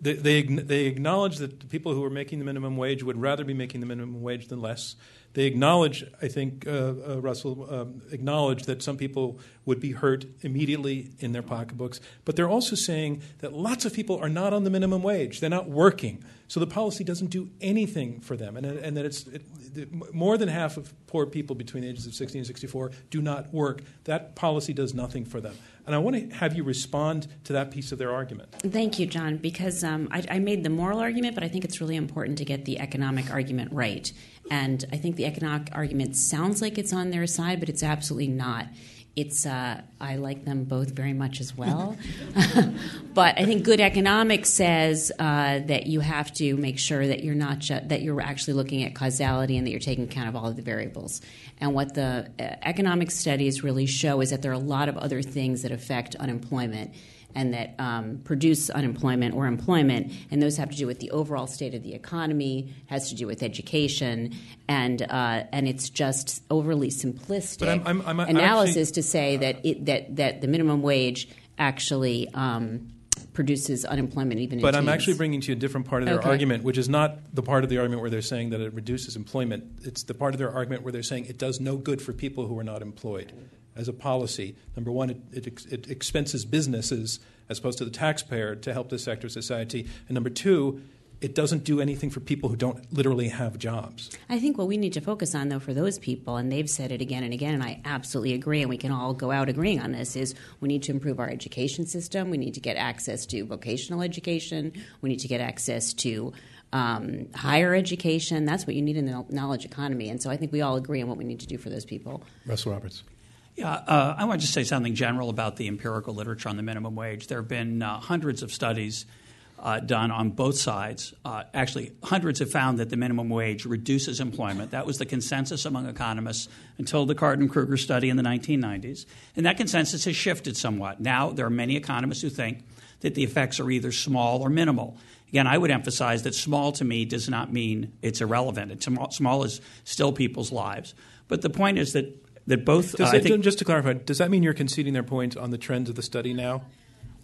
they, they acknowledge that the people who are making the minimum wage would rather be making the minimum wage than less. They acknowledge, I think, uh, uh, Russell, um, acknowledge that some people would be hurt immediately in their pocketbooks, but they're also saying that lots of people are not on the minimum wage. They're not working. So the policy doesn't do anything for them. And, and that it's it, it- more than half of poor people between the ages of 16 and 64 do not work. That policy does nothing for them. And I want to have you respond to that piece of their argument. Thank you, John, because um, I, I made the moral argument, but I think it's really important to get the economic argument right. And I think the economic argument sounds like it's on their side, but it's absolutely not. It's uh, I like them both very much as well, but I think good economics says uh, that you have to make sure that you're not ju- that you're actually looking at causality and that you're taking account of all of the variables. And what the uh, economic studies really show is that there are a lot of other things that affect unemployment and that um, produce unemployment or employment, and those have to do with the overall state of the economy, has to do with education, and uh, and it's just overly simplistic I'm- I'm- I'm- analysis to say that it, that that the minimum wage actually um, produces unemployment even But I'm teens. actually bringing to you a different part of their Okay. argument, which is not the part of the argument where they're saying that it reduces employment. It's the part of their argument where they're saying it does no good for people who are not employed. As a policy, number one, it, it, ex- it expenses businesses as opposed to the taxpayer to help this sector of society. And number two, it doesn't do anything for people who don't literally have jobs. I think what we need to focus on, though, for those people, and they've said it again and again, and I absolutely agree, and we can all go out agreeing on this, is we need to improve our education system. We need to get access to vocational education. We need to get access to um, higher education. That's what you need in the knowledge economy. And so I think we all agree on what we need to do for those people. Russell Roberts. Yeah, uh, I want to just say something general about the empirical literature on the minimum wage. There have been uh, hundreds of studies uh, done on both sides. Uh, actually, hundreds have found that the minimum wage reduces employment. That was the consensus among economists until the Card and Krueger study in the 1990s. And that consensus has shifted somewhat. Now, there are many economists who think that the effects are either small or minimal. Again, I would emphasize that small to me does not mean it's irrelevant. It's small, small is still people's lives. But the point is that, that both. Does uh, it- think, just to clarify, does that mean you're conceding their point on the trends of the study now?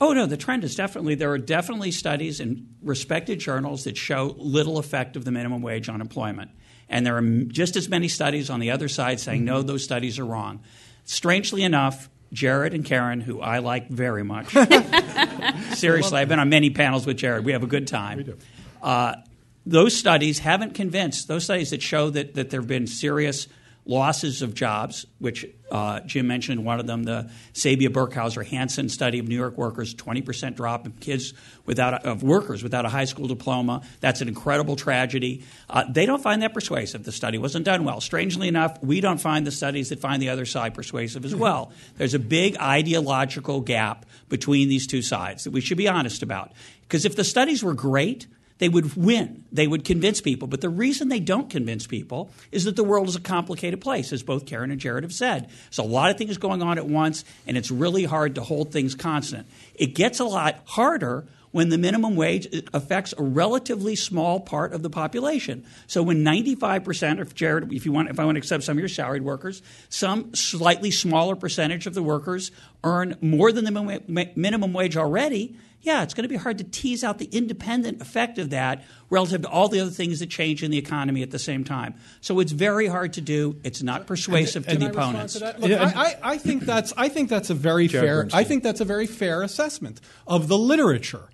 Oh no, the trend is definitely there are definitely studies in respected journals that show little effect of the minimum wage on employment, and there are just as many studies on the other side saying no, those studies are wrong. Strangely enough, Jared and Karen, who I like very much, seriously, I've been on many panels with Jared. We have a good time. We do. Uh, those studies haven't convinced. Those studies that show that, that there have been serious losses of jobs, which uh, Jim mentioned one of them, the Sabia Burkhauser Hansen study of New York workers, 20% drop of kids without a, of workers without a high school diploma. That's an incredible tragedy. Uh, they don't find that persuasive. The study wasn't done well. Strangely enough, we don't find the studies that find the other side persuasive as well. There's a big ideological gap between these two sides that we should be honest about. Because if the studies were great, they would win. They would convince people. But the reason they don't convince people is that the world is a complicated place, as both Karen and Jared have said. So a lot of things going on at once, and it's really hard to hold things constant. It gets a lot harder when the minimum wage affects a relatively small part of the population. So when 95%, if Jared, if you want, if I want to accept some of your salaried workers, some slightly smaller percentage of the workers earn more than the minimum wage already, yeah, it's going to be hard to tease out the independent effect of that relative to all the other things that change in the economy at the same time. So it's very hard to do. It's not persuasive to the I opponents. to? Look, Yeah, I, I, I think that's I think that's a very Jared fair. Bernstein. I think that's a very fair assessment of the literature.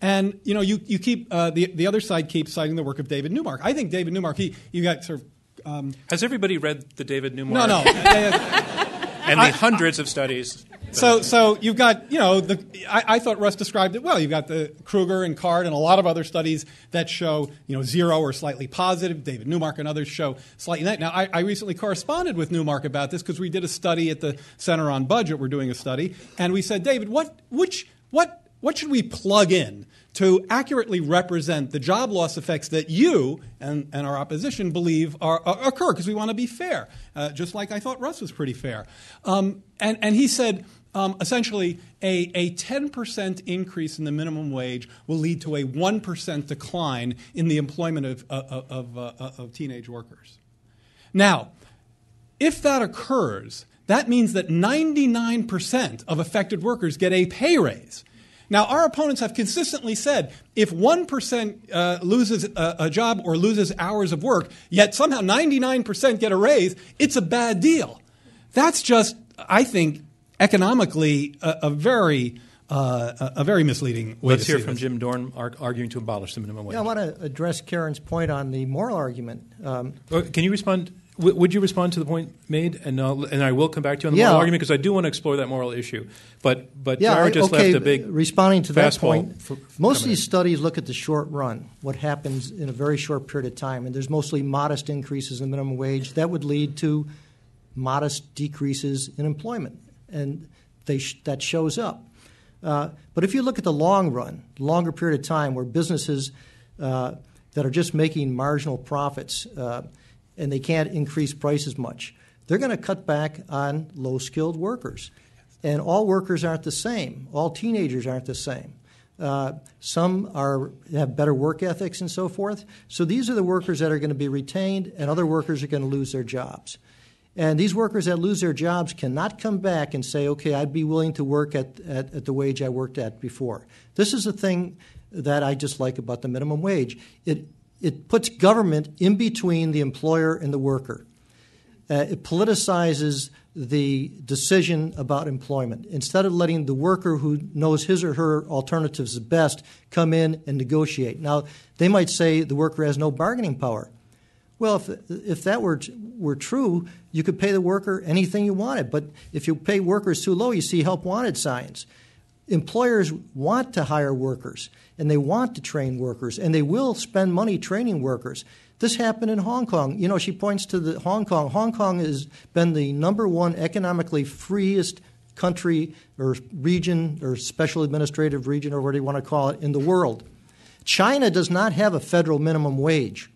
And you know, you you keep uh, the the other side keeps citing the work of David Neumark. I think David Neumark. He you got sort of. Um, Has everybody read the David Neumark? no, no. And the hundreds of studies. So, so you've got, you know, the, I, I thought Russ described it well. You've got the Krueger and Card and a lot of other studies that show, you know, zero or slightly positive. David Neumark and others show slightly negative. Now, I, I recently corresponded with Neumark about this because we did a study at the Center on Budget. We're doing a study, and we said, David, what, which, what, what should we plug in to accurately represent the job loss effects that you and, and our opposition believe are, are, occur because we want to be fair, uh, just like I thought Russ was pretty fair. Um, and, and he said um, essentially a, a 10% increase in the minimum wage will lead to a 1% decline in the employment of, of, of, uh, of teenage workers. Now, if that occurs, that means that 99% of affected workers get a pay raise. Now, our opponents have consistently said if 1% uh, loses a, a job or loses hours of work, yet somehow 99% get a raise, it's a bad deal. That's just, I think, economically a, a very uh, a a very misleading way Let's to hear see from this. Jim Dorn ar- arguing to abolish the minimum wage. Yeah, I want to address Karen's point on the moral argument. Um, Uh, Can you respond? W- would you respond to the point made? And, I'll, and I will come back to you on the Yeah. moral argument because I do want to explore that moral issue. But but yeah, Jared just okay, left a big responding to that point. for- for most of these in. studies look at the short run, what happens in a very short period of time, and there's mostly modest increases in minimum wage that would lead to modest decreases in employment, and they sh- that shows up. Uh, but if you look at the long run, longer period of time, where businesses uh, that are just making marginal profits uh, and they can't increase prices much, they're going to cut back on low skilled workers. And all workers aren't the same, all teenagers aren't the same. Uh, some are have better work ethics and so forth. So these are the workers that are going to be retained, and other workers are going to lose their jobs. And these workers that lose their jobs cannot come back and say, okay, I'd be willing to work at, at, at the wage I worked at before. This is the thing that I dislike about the minimum wage. It, it puts government in between the employer and the worker. Uh, it politicizes the decision about employment. Instead of letting the worker who knows his or her alternatives best come in and negotiate. Now, they might say the worker has no bargaining power. Well, if, if that were, were true, you could pay the worker anything you wanted. But if you pay workers too low, you see help wanted signs. Employers want to hire workers and they want to train workers and they will spend money training workers. This happened in Hong Kong. You know, she points to the Hong Kong. Hong Kong has been the number one economically freest country or region or special administrative region or whatever you want to call it in the world. China does not have a federal minimum wage.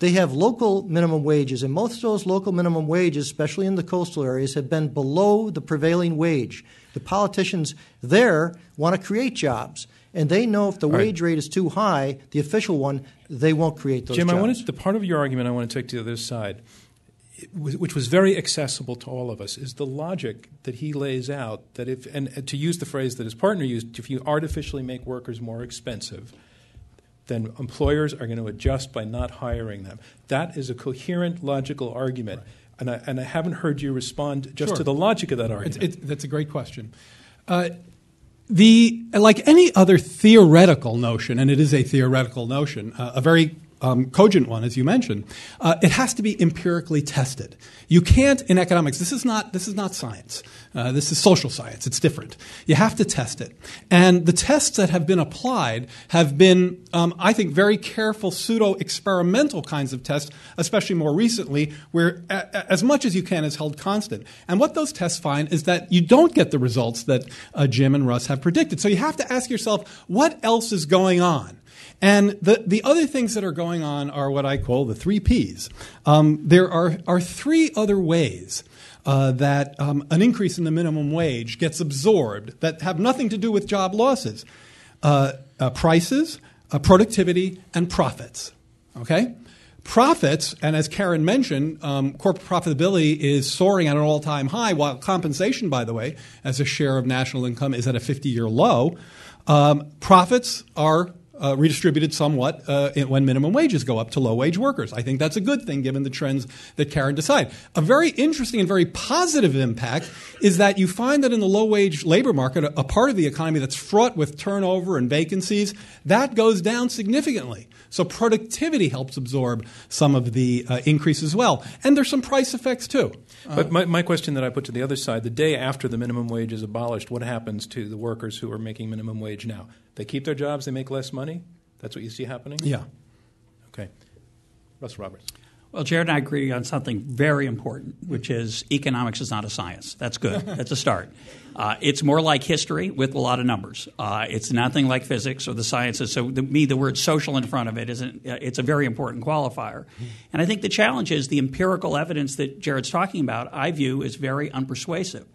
They have local minimum wages, and most of those local minimum wages, especially in the coastal areas, have been below the prevailing wage. The politicians there want to create jobs, and they know if the All wage right. rate is too high, the official one, they won't create those jobs. Jim, jobs. I wanted to, the part of your argument I want to take to the other side, which was very accessible to all of us, is the logic that he lays out that if, and to use the phrase that his partner used, if you artificially make workers more expensive, then employers are going to adjust by not hiring them. That is a coherent, logical argument. And, I, and I haven't heard you respond just Sure. to the logic of that It's, argument. it's, that's a great question. Uh, the like any other theoretical notion, and it is a theoretical notion, uh, a very um, cogent one, as you mentioned, uh, it has to be empirically tested. You can't in economics. This is not this is not science. Uh, this is social science. It's different. You have to test it, and the tests that have been applied have been, um, I think, very careful pseudo experimental kinds of tests, especially more recently, where a- a- as much as you can is held constant. And what those tests find is that you don't get the results that uh, Jim and Russ have predicted. So you have to ask yourself, what else is going on? And the, the other things that are going on are what I call the three Ps. Um, there are, are three other ways uh, that um, an increase in the minimum wage gets absorbed that have nothing to do with job losses uh, uh, prices, uh, productivity, and profits. Okay? Profits, and as Karen mentioned, um, corporate profitability is soaring at an all time high, while compensation, by the way, as a share of national income, is at a 50 year low. Um, profits are uh, redistributed somewhat uh, when minimum wages go up to low wage workers. I think that's a good thing given the trends that Karen decided. A very interesting and very positive impact is that you find that in the low wage labor market, a, a part of the economy that's fraught with turnover and vacancies, that goes down significantly. So productivity helps absorb some of the uh, increase as well. And there's some price effects too. But my, my question that I put to the other side the day after the minimum wage is abolished, what happens to the workers who are making minimum wage now? They keep their jobs, they make less money? That's what you see happening? Yeah. Okay. Russ Roberts. Well, Jared and I agree on something very important, which is economics is not a science. That's good. That's a start. Uh, it's more like history with a lot of numbers. Uh, it's nothing like physics or the sciences. So, to me, the word social in front of it isn't. Uh, it's a very important qualifier. And I think the challenge is the empirical evidence that Jared's talking about. I view is very unpersuasive.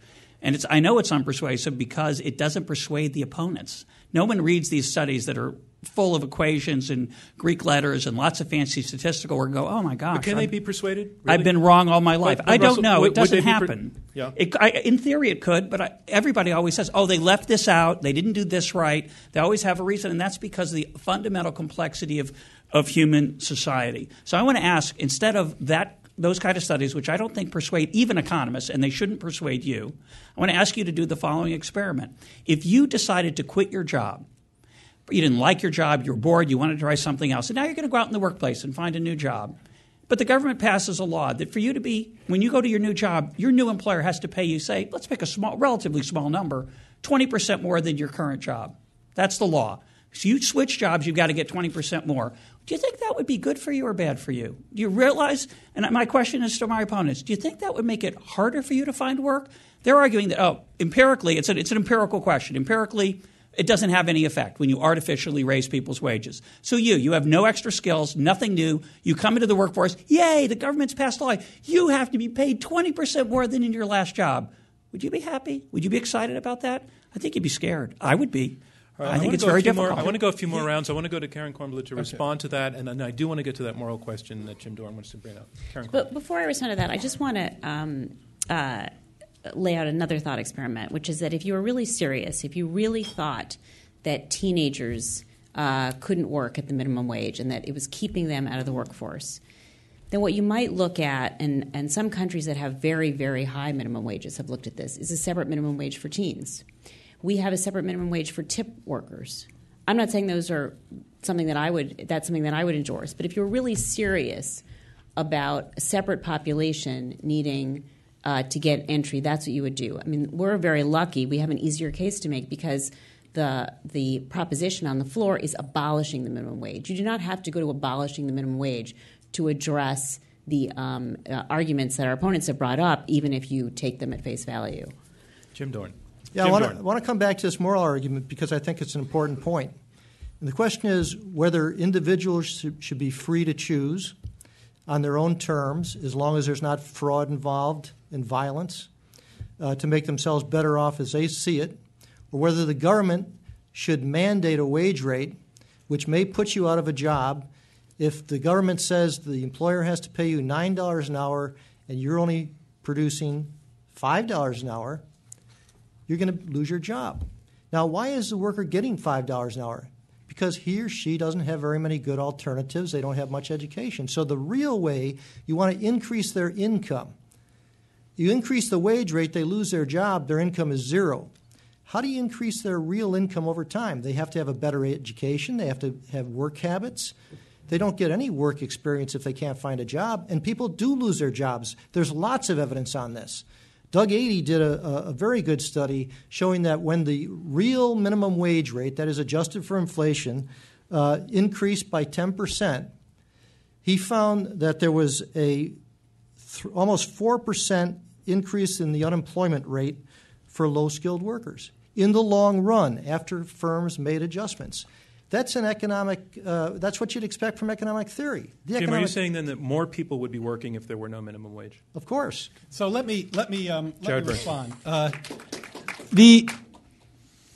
And it's, I know it's unpersuasive because it doesn't persuade the opponents. No one reads these studies that are full of equations and Greek letters and lots of fancy statistical work and go, oh my gosh. But can they I'm- be persuaded? I've been wrong all my life. But- but I don't Russell, know. would- it doesn't would they be pre- happen. Yeah. It, I, in theory, it could, but I, everybody always says, "Oh, they left this out. They didn't do this right." They always have a reason, and that's because of the fundamental complexity of of human society. So I want to ask, instead of that. Those kind of studies, which I don't think persuade even economists, and they shouldn't persuade you, I want to ask you to do the following experiment. If you decided to quit your job, you didn't like your job, you were bored, you wanted to try something else, and now you're going to go out in the workplace and find a new job. But the government passes a law that for you to be, when you go to your new job, your new employer has to pay you, say, let's pick a small, relatively small number, 20% more than your current job. That's the law. So you switch jobs, you've got to get 20% more. Do you think that would be good for you or bad for you? Do you realize, and my question is to my opponents, do you think that would make it harder for you to find work? They're arguing that, oh, empirically, it's, a, it's an empirical question. Empirically, it doesn't have any effect when you artificially raise people's wages. So you, you have no extra skills, nothing new. You come into the workforce, yay, the government's passed a law. You have to be paid 20% more than in your last job. Would you be happy? Would you be excited about that? I think you'd be scared. I would be. All I right, think wanna it's go a very few more- difficult. I want to go a few more rounds. I want to go to Karen Kornbluh to respond to that, and then I do want to get to that moral question that Jim Dorn wants to bring up. Karen Kornbluh. But before I respond to that, I just want to um, uh, lay out another thought experiment, which is that if you were really serious, if you really thought that teenagers uh, couldn't work at the minimum wage and that it was keeping them out of the workforce, then what you might look at, and, and some countries that have very, very high minimum wages have looked at this, is a separate minimum wage for teens. We have a separate minimum wage for tip workers. I'm not saying those are something that I would that's something that I would endorse, but if you're really serious about a separate population needing uh, to get entry, that's what you would do. I mean, we're very lucky; we have an easier case to make because the the proposition on the floor is abolishing the minimum wage. You do not have to go to abolishing the minimum wage to address the um, uh, arguments that our opponents have brought up, even if you take them at face value. Jim Dorn. Yeah, I Jim want, to, I want to come back to this moral argument because I think it's an important point. And the question is whether individuals should, should be free to choose on their own terms, as long as there's not fraud involved and violence, uh, to make themselves better off as they see it, or whether the government should mandate a wage rate which may put you out of a job if the government says the employer has to pay you $9 an hour and you're only producing $5 an hour you're going to lose your job. Now, why is the worker getting $5 an hour? Because he or she doesn't have very many good alternatives. They don't have much education. So, the real way you want to increase their income. You increase the wage rate, they lose their job, their income is zero. How do you increase their real income over time? They have to have a better education, they have to have work habits. They don't get any work experience if they can't find a job, and people do lose their jobs. There's lots of evidence on this. Doug Adie did a, a, a very good study showing that when the real minimum wage rate, that is adjusted for inflation, uh, increased by 10%, he found that there was a th- almost 4% increase in the unemployment rate for low skilled workers in the long run after firms made adjustments. That's an economic, uh, that's what you'd expect from economic theory. The Jim, are you saying then that more people would be working if there were no minimum wage? Of course. So let me let me um, let Jared me respond. Uh, the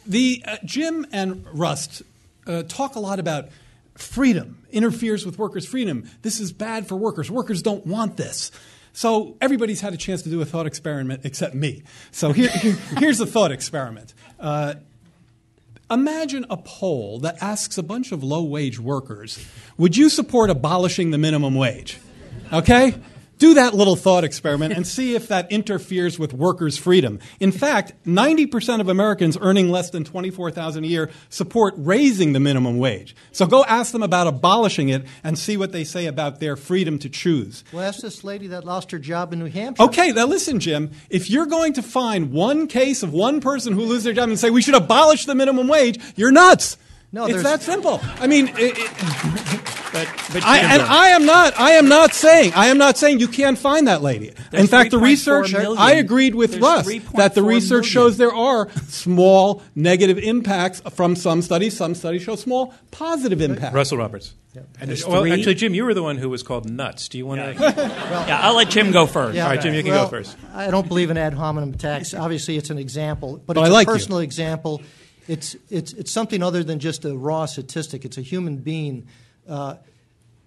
the uh, Jim and Russ uh, talk a lot about freedom interferes with workers' freedom. This is bad for workers. Workers don't want this. So everybody's had a chance to do a thought experiment except me. So here, here- here's a thought experiment. Uh, Imagine a poll that asks a bunch of low wage workers, would you support abolishing the minimum wage? Okay? Do that little thought experiment and see if that interferes with workers' freedom. In fact, 90% of Americans earning less than 24,000 a year support raising the minimum wage. So go ask them about abolishing it and see what they say about their freedom to choose. Well, ask this lady that lost her job in New Hampshire. Okay, now listen, Jim. If you're going to find one case of one person who loses their job and say we should abolish the minimum wage, you're nuts. No, it's that simple. I mean, it, it, But, but I, and Dorn. I am not. I am not saying. I am not saying you can't find that lady. There's In fact, the research. I agreed with There's Russ that the research million. shows there are small negative impacts from some studies. Some studies show small positive impacts. Russell Roberts. And well, three- actually, Jim, you were the one who was called nuts. Do you want to? Yeah, I'll let Jim go first. Yeah. All right, Jim, you can Well, go first. I don't believe in ad hominem attacks. Obviously, it's an example, but But it's I like a you. personal example. It's, it's, it's something other than just a raw statistic. It's a human being. Uh,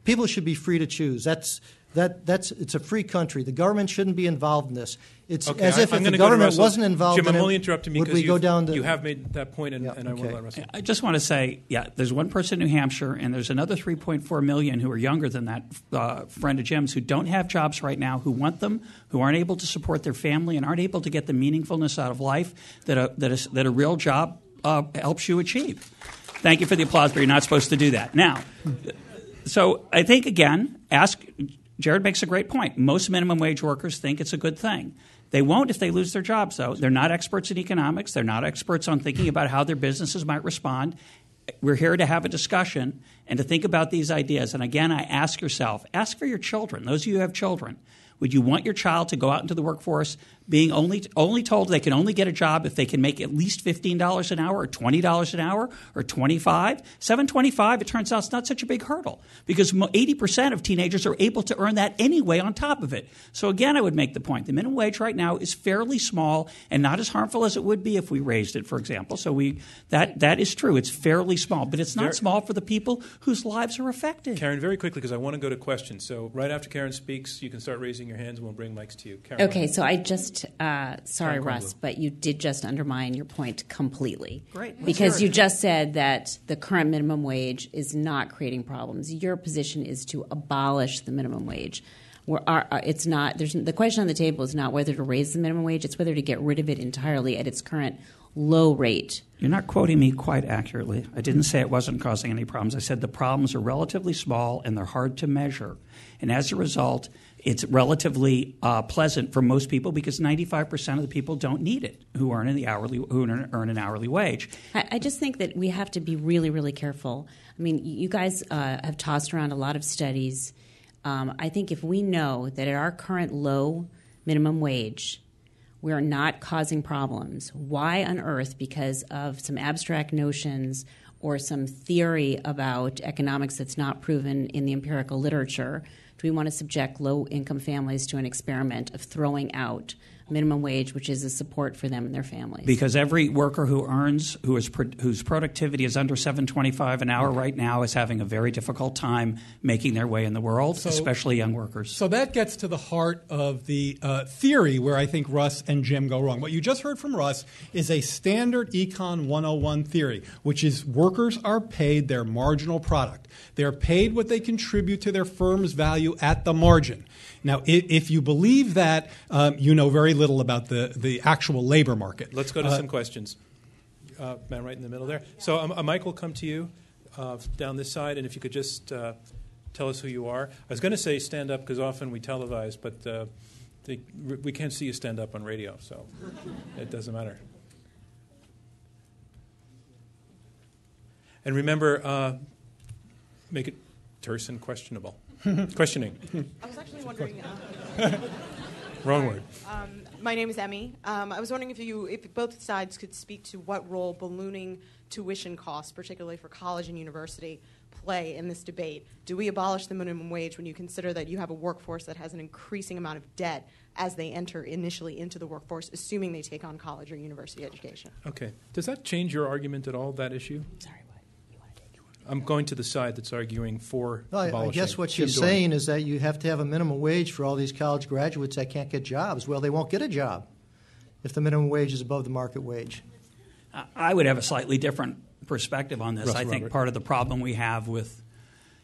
people should be free to choose. That's, that, that's, it's a free country. The government shouldn't be involved in this. It's Okay, as if, I'm if the government wasn't involved Jim, in I'm only interrupting would because we go down the you have made that point, and, Yeah, and I will okay. let Russell. I just want to say, yeah, there's one person in New Hampshire, and there's another 3.4 million who are younger than that uh, friend of Jim's who don't have jobs right now, who want them, who aren't able to support their family, and aren't able to get the meaningfulness out of life that a, that a, that a real job uh, helps you achieve. Thank you for the applause, but you're not supposed to do that. Now, so I think, again, ask Jared makes a great point. Most minimum wage workers think it's a good thing. They won't if they lose their jobs, though. They're not experts in economics. They're not experts on thinking about how their businesses might respond. We're here to have a discussion and to think about these ideas. And again, I ask yourself, ask for your children, those of you who have children. Would you want your child to go out into the workforce being only only told they can only get a job if they can make at least fifteen dollars an hour, or twenty dollars an hour, or twenty five? Seven twenty five. It turns out it's not such a big hurdle because eighty percent of teenagers are able to earn that anyway. On top of it, so again, I would make the point: the minimum wage right now is fairly small and not as harmful as it would be if we raised it, for example. So we that that is true. It's fairly small, but it's not very, small for the people whose lives are affected. Karen, very quickly because I want to go to questions. So right after Karen speaks, you can start raising your hands, and we'll bring mics to you. Karen, okay, so I just uh, sorry, Russ, but you did just undermine your point completely. Great, because you just said that the current minimum wage is not creating problems. Your position is to abolish the minimum wage. Our, our, it's not. There's the question on the table is not whether to raise the minimum wage; it's whether to get rid of it entirely at its current low rate. You're not quoting me quite accurately. I didn't say it wasn't causing any problems. I said the problems are relatively small and they're hard to measure. And as a result, it's relatively uh, pleasant for most people because 95% of the people don't need it who earn an hourly who earn an hourly wage. I, I, just think that we have to be really, really careful. I mean, you guys uh, have tossed around a lot of studies. Um, I think if we know that at our current low minimum wage, we are not causing problems. Why on earth, because of some abstract notions or some theory about economics that's not proven in the empirical literature, do we want to subject low income families to an experiment of throwing out minimum wage, which is a support for them and their families. Because every worker who earns, who is pro- whose productivity is under 725 an hour right now, is having a very difficult time making their way in the world, so, especially young workers. So that gets to the heart of the uh, theory where I think Russ and Jim go wrong. What you just heard from Russ is a standard Econ 101 theory, which is workers are paid their marginal product. They're paid what they contribute to their firm's value at the margin. Now, if you believe that, um, you know very little about the, the actual labor market. Let's go to uh, some questions. Uh, man, right in the middle there. So, um, uh, mic will come to you uh, down this side, and if you could just uh, tell us who you are. I was going to say stand up because often we televise, but uh, they, we can't see you stand up on radio, so it doesn't matter. And remember, make it terse and questionable. Questioning. I was actually wondering. Uh, Wrong word. Um, my name is Emmy. Um, I was wondering if you, if both sides could speak to what role ballooning tuition costs, particularly for college and university, play in this debate. Do we abolish the minimum wage when you consider that you have a workforce that has an increasing amount of debt as they enter initially into the workforce, assuming they take on college or university education? Okay. Does that change your argument at all? That issue? Sorry. I'm going to the side that's arguing for well, abolishing. I guess what she's saying is that you have to have a minimum wage for all these college graduates that can't get jobs. Well, they won't get a job if the minimum wage is above the market wage. I would have a slightly different perspective on this. Russell I think Robert. part of the problem we have with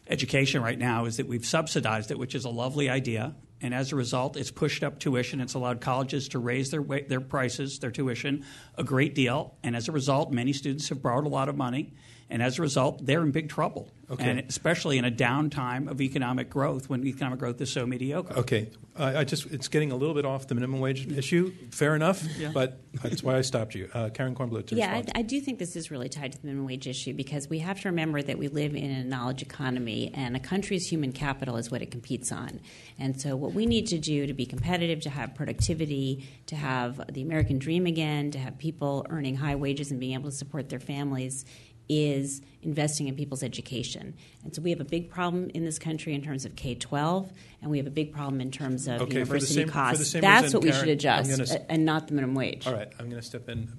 education right now is that we've subsidized it, which is a lovely idea. And as a result, it's pushed up tuition. It's allowed colleges to raise their their prices, their tuition, a great deal. And as a result, many students have borrowed a lot of money and as a result, they're in big trouble. Okay. And especially in a downtime of economic growth when economic growth is so mediocre. Okay. Uh, I just it's getting a little bit off the minimum wage issue. Fair enough, yeah. but that's why I stopped you. Uh, Karen Kornbluh. Yeah, I, I, do think this is really tied to the minimum wage issue because we have to remember that we live in a knowledge economy, and a country's human capital is what it competes on. And so, what we need to do to be competitive, to have productivity, to have the American dream again, to have people earning high wages and being able to support their families is investing in people's education. And so we have a big problem in this country in terms of K 12, and we have a big problem in terms of okay, university same, costs. That's reason, what we should adjust, gonna, uh, and not the minimum wage. All right, I'm going to step in.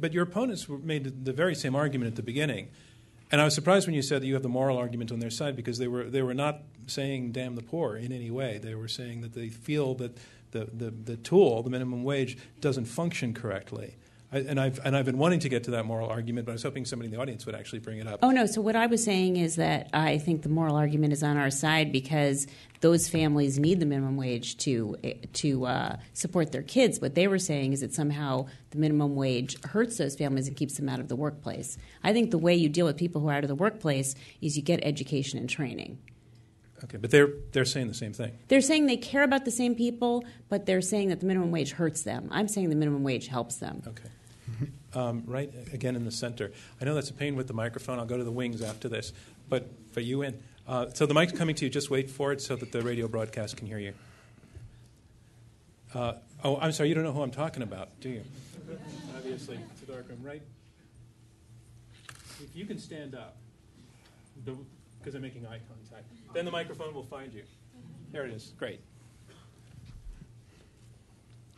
But your opponents made the very same argument at the beginning. And I was surprised when you said that you have the moral argument on their side because they were, they were not saying damn the poor in any way. They were saying that they feel that the, the, the tool, the minimum wage, doesn't function correctly. I, and I've and I've been wanting to get to that moral argument, but I was hoping somebody in the audience would actually bring it up. Oh no! So what I was saying is that I think the moral argument is on our side because those families need the minimum wage to to uh, support their kids. What they were saying is that somehow the minimum wage hurts those families and keeps them out of the workplace. I think the way you deal with people who are out of the workplace is you get education and training. Okay, but they're they're saying the same thing. They're saying they care about the same people, but they're saying that the minimum wage hurts them. I'm saying the minimum wage helps them. Okay um, right again in the center. I know that's a pain with the microphone. I'll go to the wings after this, but for you in. Uh, so the mic's coming to you. Just wait for it so that the radio broadcast can hear you. Uh, oh, I'm sorry, you don't know who I'm talking about, do you? Obviously, it's a dark room, right? If you can stand up, because I'm making eye contact, then the microphone will find you. There it is. Great.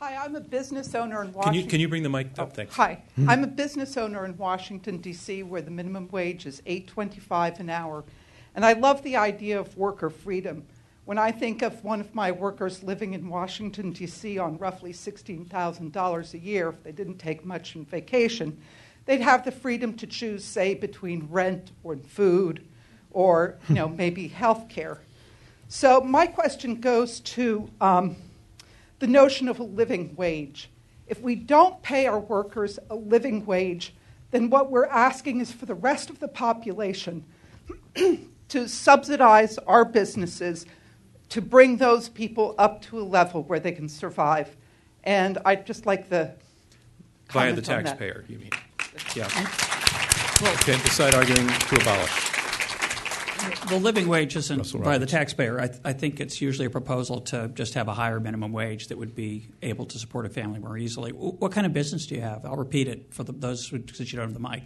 Hi, I'm a business owner in Can Washington. you, can you bring the mic up? Thanks. Hi, I'm a business owner in Washington D.C. where the minimum wage is 8.25 an hour, and I love the idea of worker freedom. When I think of one of my workers living in Washington D.C. on roughly $16,000 a year, if they didn't take much in vacation, they'd have the freedom to choose, say, between rent or food, or you know maybe health care. So my question goes to. Um, the notion of a living wage. If we don't pay our workers a living wage, then what we're asking is for the rest of the population to subsidize our businesses to bring those people up to a level where they can survive. And I'd just like the via the taxpayer, you mean? Yeah. Okay, decide arguing to abolish. The living wage isn't by the taxpayer. I, th- I, think it's usually a proposal to just have a higher minimum wage that would be able to support a family more easily. W- what kind of business do you have? I'll repeat it for the, those who, since you don't have the mic.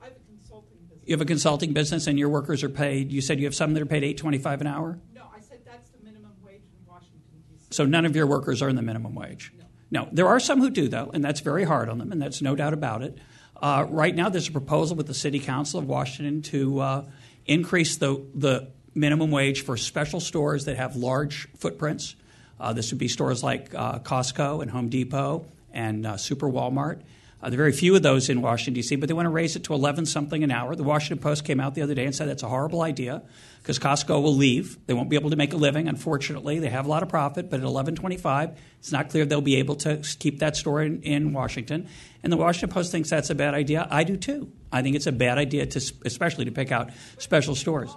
I have a consulting business. You have a consulting business, and your workers are paid. You said you have some that are paid eight twenty-five an hour. No, I said that's the minimum wage in Washington D.C. So none of your workers earn the minimum wage. No. no. there are some who do though, and that's very hard on them, and that's no doubt about it. Uh, right now, there's a proposal with the City Council of Washington to uh, increase the, the minimum wage for special stores that have large footprints. Uh, this would be stores like uh, Costco and Home Depot and uh, Super Walmart. Uh, there are very few of those in Washington, D.C., but they want to raise it to 11 something an hour. The Washington Post came out the other day and said that's a horrible idea because Costco will leave. They won't be able to make a living, unfortunately. They have a lot of profit, but at 11.25, it's not clear they'll be able to keep that store in, in Washington. And the Washington Post thinks that's a bad idea. I do too. I think it's a bad idea, to, especially to pick out special stores.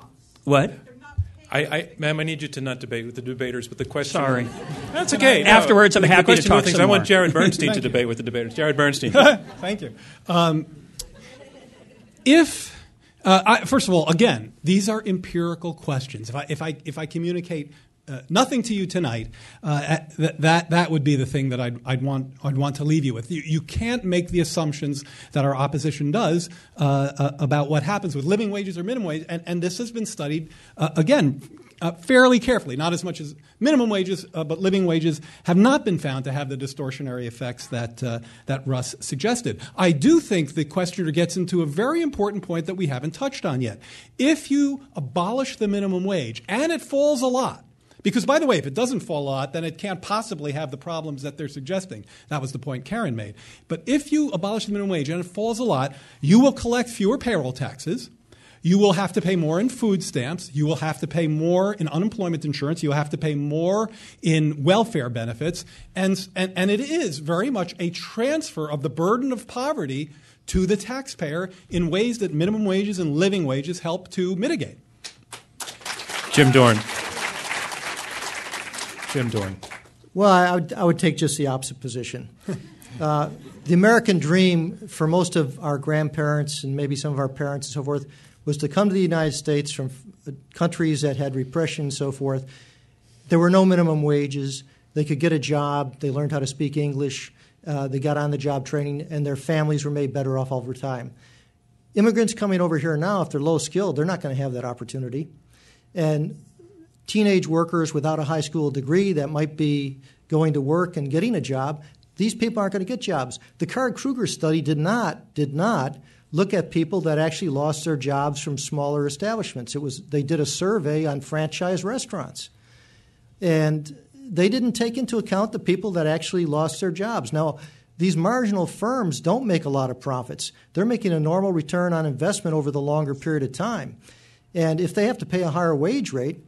What? I, I, ma'am, I need you to not debate with the debaters, but the question. Sorry. That's okay. No. Afterwards, I'm the, happy the to talk things, some I want Jared Bernstein to debate with the debaters. Jared Bernstein. Thank you. Um, if uh, I, first of all, again, these are empirical questions. If I if I if I communicate uh, nothing to you tonight, uh, that, that that would be the thing that I'd, I'd want I'd want to leave you with. You, you can't make the assumptions that our opposition does uh, uh about what happens with living wages or minimum wage, and, and this has been studied uh, again. Uh, fairly carefully, not as much as minimum wages, but living wages have not been found to have the distortionary effects that that Russ suggested. I do think the questioner gets into a very important point that we haven't touched on yet. If you abolish the minimum wage, and it falls a lot, because, by the way, if it doesn't fall a lot, then it can't possibly have the problems that they're suggesting. That was the point Karen made. But if you abolish the minimum wage and it falls a lot, you will collect fewer payroll taxes. You will have to pay more in food stamps. You will have to pay more in unemployment insurance. You'll have to pay more in welfare benefits. And, and, and it is very much a transfer of the burden of poverty to the taxpayer in ways that minimum wages and living wages help to mitigate. Jim Dorn. Jim Dorn. Well, I would, I would take just the opposite position. Uh, the American dream for most of our grandparents and maybe some of our parents and so forth was to come to the United States from countries that had repression and so forth. There were no minimum wages. They could get a job. They learned how to speak English. Uh, they got on the job training, and their families were made better off over time. Immigrants coming over here now, if they're low skilled, they're not going to have that opportunity. And teenage workers without a high school degree that might be going to work and getting a job, these people aren't going to get jobs. The Card Krueger study did not did not look at people that actually lost their jobs from smaller establishments. It was they did a survey on franchise restaurants. And they didn't take into account the people that actually lost their jobs. Now, these marginal firms don't make a lot of profits. They're making a normal return on investment over the longer period of time. And if they have to pay a higher wage rate,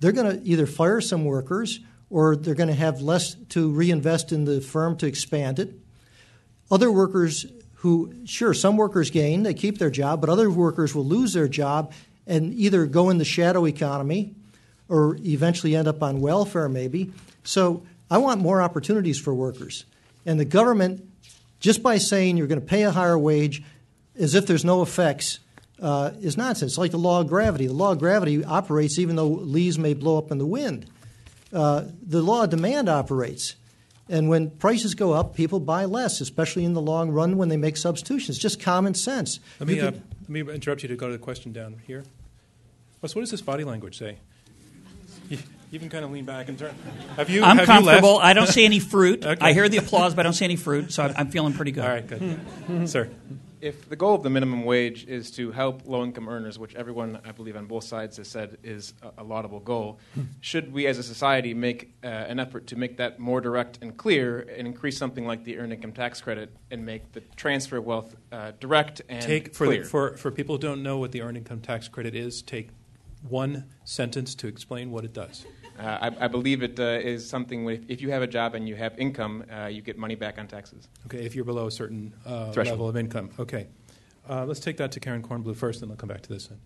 they're going to either fire some workers or they're going to have less to reinvest in the firm to expand it. Other workers who, sure, some workers gain, they keep their job, but other workers will lose their job and either go in the shadow economy or eventually end up on welfare, maybe. So I want more opportunities for workers. And the government, just by saying you're going to pay a higher wage as if there's no effects, uh, is nonsense. It's like the law of gravity. The law of gravity operates even though leaves may blow up in the wind. Uh, the law of demand operates. And when prices go up, people buy less, especially in the long run when they make substitutions. Just common sense. Let me, You uh, let me interrupt you to go to the question down here. Wes, what does this body language say? You, you can kind of lean back and turn. Have you? I'm have comfortable. You? I don't see any fruit. Okay. I hear the applause, but I don't see any fruit, so I'm, I'm feeling pretty good. All right, good. Sir. If the goal of the minimum wage is to help low income earners, which everyone, I believe, on both sides has said is a, a laudable goal, should we as a society make uh, an effort to make that more direct and clear and increase something like the earned income tax credit and make the transfer of wealth uh, direct and Take for, clear? the, for for people who don't know what the earned income tax credit is. Take one sentence to explain what it does. Uh, I, I believe it uh, is something if, if you have a job and you have income, uh, you get money back on taxes. Okay, if you're below a certain uh, Threshold. level of income. Okay, uh, let's take that to Karen Kornbluh first, and I'll come back to this. Then.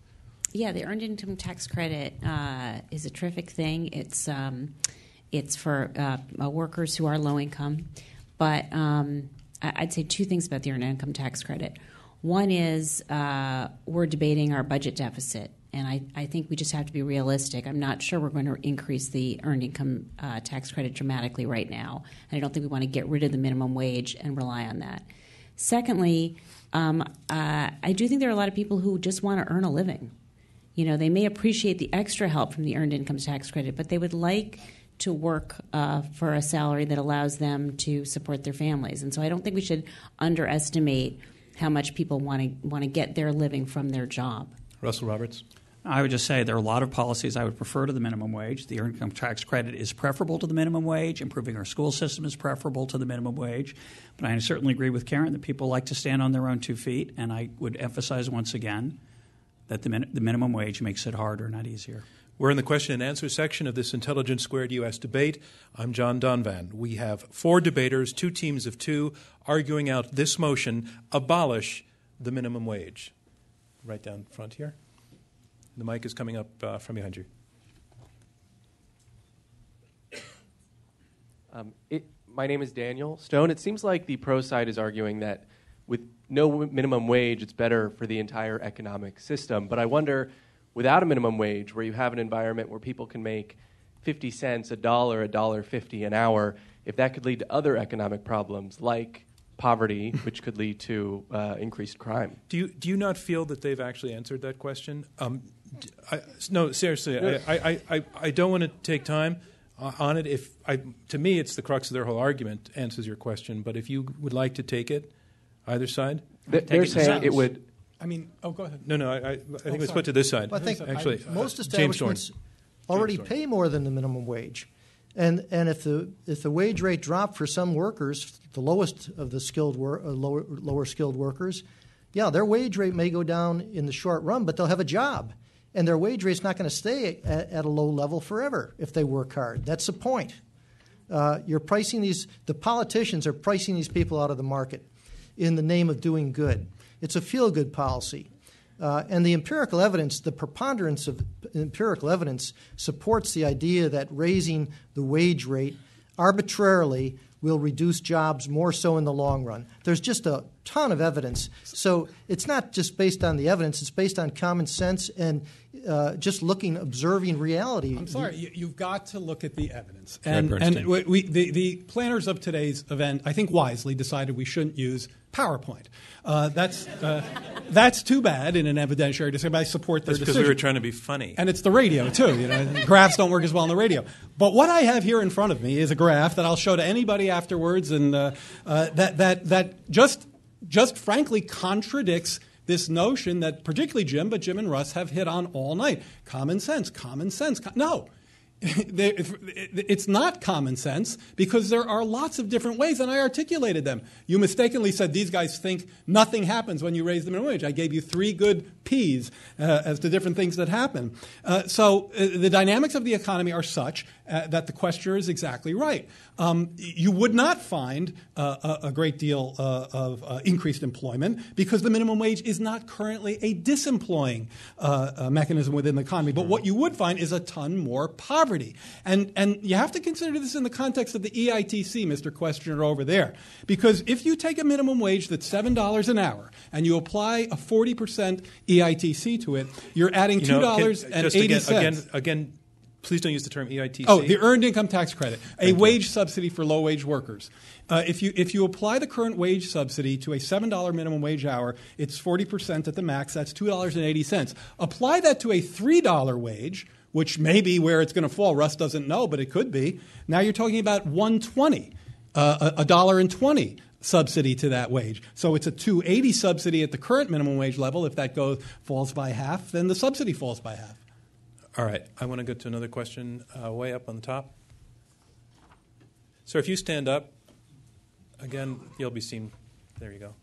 Yeah, the earned income tax credit uh, is a terrific thing. It's um, it's for workers who are low income, but um, I- I'd say two things about the earned income tax credit. One is uh, we're debating our budget deficit, and I, I think we just have to be realistic. I'm not sure we're going to increase the earned income uh, tax credit dramatically right now, and I don't think we want to get rid of the minimum wage and rely on that. Secondly, um, uh, I do think there are a lot of people who just want to earn a living. You know, they may appreciate the extra help from the earned income tax credit, but they would like to work uh, for a salary that allows them to support their families. And so I don't think we should underestimate how much people want to want to get their living from their job. Russell Roberts. I would just say there are a lot of policies I would prefer to the minimum wage. The earned income tax credit is preferable to the minimum wage. Improving our school system is preferable to the minimum wage. But I certainly agree with Karen that people like to stand on their own two feet. And I would emphasize once again that the, min- the minimum wage makes it harder, not easier. We're in the question and answer section of this Intelligence Squared U.S. debate. I'm John Donvan. We have four debaters, two teams of two, arguing out this motion abolish the minimum wage. Right down front here. The mic is coming up uh, from behind you. Um, it, my name is Daniel Stone. It seems like the pro side is arguing that with no w- minimum wage, it's better for the entire economic system. But I wonder, without a minimum wage, where you have an environment where people can make 50 cents, a dollar, a dollar 50 an hour, if that could lead to other economic problems like poverty, which could lead to uh, increased crime. Do you, do you not feel that they've actually answered that question? Um, I, no, seriously, I, I, I, I don't want to take time uh, on it. If I, to me, it's the crux of their whole argument answers your question. But if you would like to take it, either side. Th- Take They're it saying it would. I mean, oh, go ahead. No, no, I, I, I think Oh, let's put to this side. I think actually, most uh, establishments already pay more than the minimum wage. And, and if, the, if the wage rate dropped for some workers, the lowest of the skilled wor- uh, lower, lower skilled workers, yeah, their wage rate may go down in the short run, but they'll have a job. And their wage rate's not going to stay at, at a low level forever if they work hard. That's the point. Uh, you're pricing these, the politicians are pricing these people out of the market in the name of doing good. It's a feel good policy. Uh, and the empirical evidence, the preponderance of empirical evidence, supports the idea that raising the wage rate arbitrarily will reduce jobs more so in the long run. There's just a ton of evidence. So it's not just based on the evidence, it's based on common sense and uh, just looking, observing reality. I'm sorry, you, you've got to look at the evidence. And, and we, we, the, the planners of today's event, I think wisely, decided we shouldn't use PowerPoint. Uh, that's, uh, that's too bad in an evidentiary discussion, but I support their That's because we were trying to be funny. And it's the radio, too. You know, graphs don't work as well on the radio. But what I have here in front of me is a graph that I'll show to anybody afterwards, and uh, uh, that, that, that just, just frankly contradicts this notion that particularly Jim, but Jim and Russ have hit on all night. Common sense, common sense. Co- no. It's not common sense because there are lots of different ways, and I articulated them. You mistakenly said these guys think nothing happens when you raise the minimum wage. I gave you three good P's uh, as to different things that happen. Uh, so uh, the dynamics of the economy are such uh, that the questioner is exactly right. Um, you would not find uh, a, a great deal uh, of uh, increased employment because the minimum wage is not currently a disemploying mechanism within the economy. But what you would find is a ton more poverty. And, and you have to consider this in the context of the EITC, Mr. Questioner, over there. Because if you take a minimum wage that's $7 an hour and you apply a 40% EITC to it, you're adding You $2.80. just again, again, again, Please don't use the term EITC. Oh, the Earned Income Tax Credit, a wage subsidy for low wage workers. Uh, if, you, if you apply the current wage subsidy to a $7 minimum wage hour, it's 40% at the max, that's $2.80. Apply that to a $3 wage, which may be where it's going to fall. Russ doesn't know, but it could be. Now you're talking about 120, uh, a dollar and 20 subsidy to that wage. So it's a 280 subsidy at the current minimum wage level. If that goes falls by half, then the subsidy falls by half. All right. I want to go to another question uh, way up on the top. Sir, if you stand up, again, you'll be seen. There you go.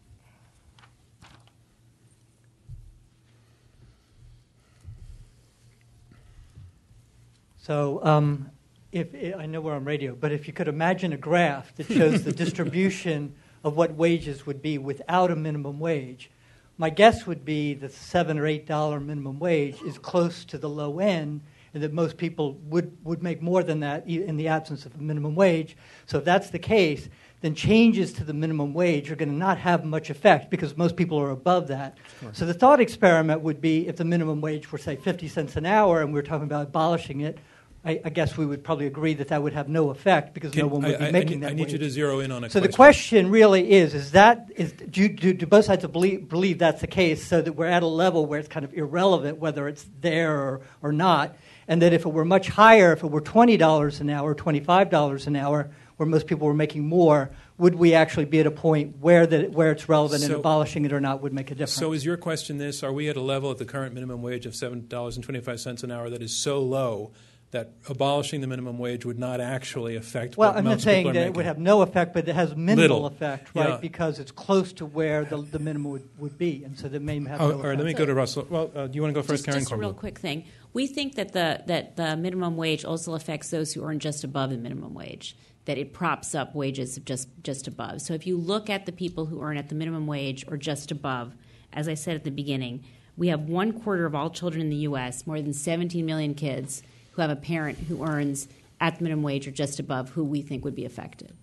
So, um, if I know we're on radio, but if you could imagine a graph that shows the distribution of what wages would be without a minimum wage, my guess would be that seven or eight dollar minimum wage is close to the low end, and that most people would, would make more than that in the absence of a minimum wage. So if that's the case, then changes to the minimum wage are going to not have much effect because most people are above that. So the thought experiment would be if the minimum wage were, say, 50 cents an hour and we were talking about abolishing it, I, I guess we would probably agree that that would have no effect because Can- no one would I- be I- I making need- that I need you to zero in on a So the question. question really is: is that is do, do, do both sides believe, believe that's the case, so that we're at a level where it's kind of irrelevant whether it's there or, or not, and that if it were much higher, if it were twenty dollars an hour, twenty five dollars an hour, where most people were making more, would we actually be at a point where that where it's relevant and abolishing it or not would make a difference? So is your question this? Are we at a level at the current minimum wage of $7.25 an hour that is so low that abolishing the minimum wage would not actually affect Well, what I'm not most people saying are that it would have no effect, but it has minimal Little. effect, right? Yeah. Because it's close to where the, the minimum would, would be, and so that may have Oh, no all right, let me effect. go to Russell. Well, uh, do you want to go first, just, Karen just a real quick thing. We think that the that the minimum wage also affects those who earn just above the minimum wage. That it props up wages just just above. So if you look at the people who earn at the minimum wage or just above, as I said at the beginning, we have one quarter of all children in the U.S., more than 17 million kids, who have a parent who earns at the minimum wage or just above, who we think would be affected.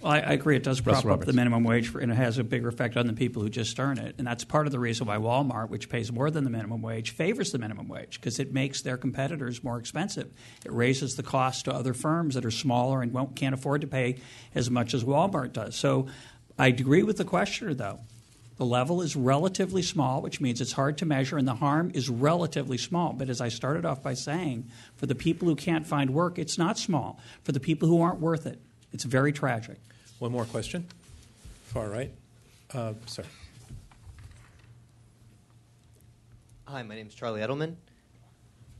Well, I, I agree. It does Russ prop up Roberts. the minimum wage, for, and it has a bigger effect on the people who just earn it. And that's part of the reason why Walmart, which pays more than the minimum wage, favors the minimum wage because it makes their competitors more expensive. It raises the cost to other firms that are smaller and won't, can't afford to pay as much as Walmart does. So I agree with the questioner, though. The level is relatively small, which means it's hard to measure, and the harm is relatively small. But as I started off by saying, for the people who can't find work, it's not small. For the people who aren't worth it, it's very tragic. One more question. Far right. Uh, sir. Hi, my name is Charlie Edelman.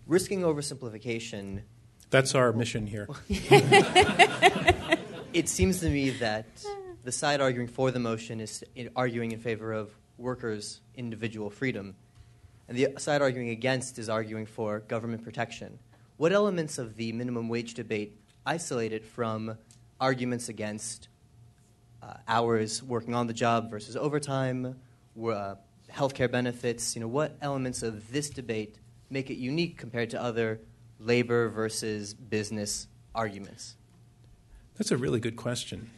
Risking oversimplification, That's our mission here. it seems to me that the side arguing for the motion is arguing in favor of workers' individual freedom, and the side arguing against is arguing for government protection. What elements of the minimum wage debate isolate it from arguments against uh, hours working on the job versus overtime, uh, healthcare benefits? You know, what elements of this debate make it unique compared to other labor versus business arguments? That's a really good question.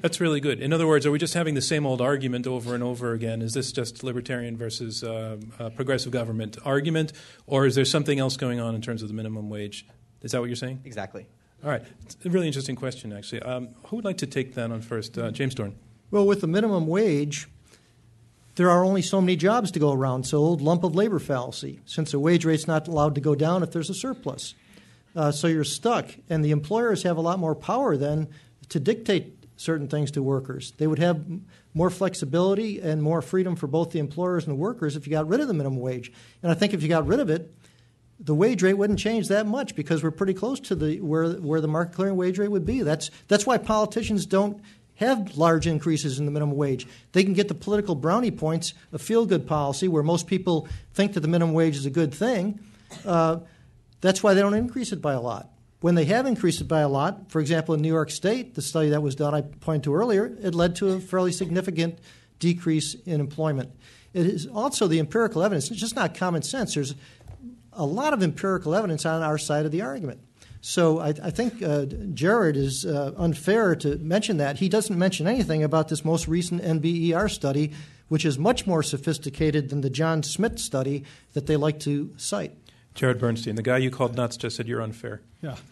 That's really good. In other words, are we just having the same old argument over and over again? Is this just libertarian versus um, uh, progressive government argument, or is there something else going on in terms of the minimum wage? Is that what you're saying? Exactly. All right. It's a really interesting question, actually. Um, who would like to take that on first? Uh, James Dorn. Well, with the minimum wage, there are only so many jobs to go around, so old lump of labor fallacy, since the wage rate's not allowed to go down if there's a surplus. Uh, so you're stuck, and the employers have a lot more power then to dictate certain things to workers. They would have more flexibility and more freedom for both the employers and the workers if you got rid of the minimum wage. And I think if you got rid of it, the wage rate wouldn't change that much because we're pretty close to the where where the market clearing wage rate would be. That's that's why politicians don't have large increases in the minimum wage. They can get the political brownie points of feel good policy where most people think that the minimum wage is a good thing. Uh, that's why they don't increase it by a lot. When they have increased it by a lot, for example, in New York State, the study that was done I pointed to earlier, it led to a fairly significant decrease in employment. It is also the empirical evidence. It's just not common sense. There's a lot of empirical evidence on our side of the argument. So I, I think uh, Jared is uh, unfair to mention that. He doesn't mention anything about this most recent NBER study, which is much more sophisticated than the John Smith study that they like to cite. Jared Bernstein, the guy you called nuts, just said you're unfair. Yeah.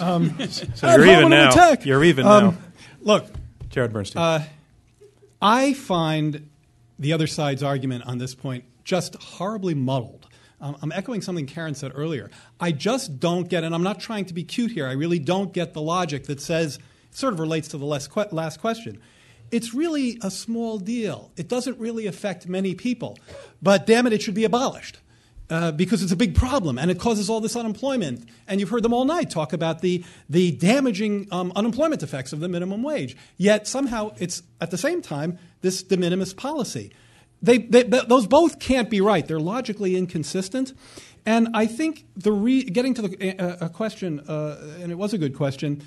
Um, so you're even now. Attack. You're even um, now. Look, Jared Bernstein. Uh, I find the other side's argument on this point just horribly muddled. Um, I'm echoing something Karen said earlier. I just don't get, and I'm not trying to be cute here, I really don't get the logic that says, sort of relates to the last, que- last question. It's really a small deal. It doesn't really affect many people. But damn it, it should be abolished. Uh, because it's a big problem and it causes all this unemployment. And you've heard them all night talk about the, the damaging um, unemployment effects of the minimum wage. Yet somehow it's at the same time this de minimis policy. They, they, those both can't be right. They're logically inconsistent. And I think the re- getting to the uh, a question, uh, and it was a good question,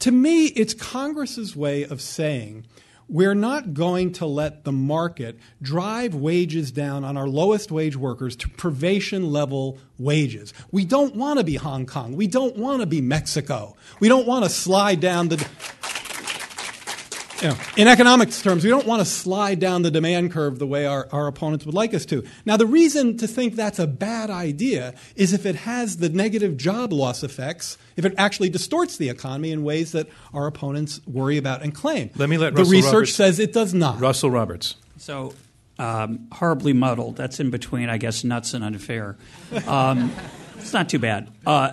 to me, it's Congress's way of saying we're not going to let the market drive wages down on our lowest wage workers to privation level wages. We don't want to be Hong Kong. We don't want to be Mexico. We don't want to slide down the you know, in economics terms, we don't want to slide down the demand curve the way our, our opponents would like us to. Now, the reason to think that's a bad idea is if it has the negative job loss effects, if it actually distorts the economy in ways that our opponents worry about and claim. Let me let the Russell research Roberts, says it does not. Russell Roberts. So, um, horribly muddled. That's in between, I guess, nuts and unfair. Um, it's not too bad. Uh,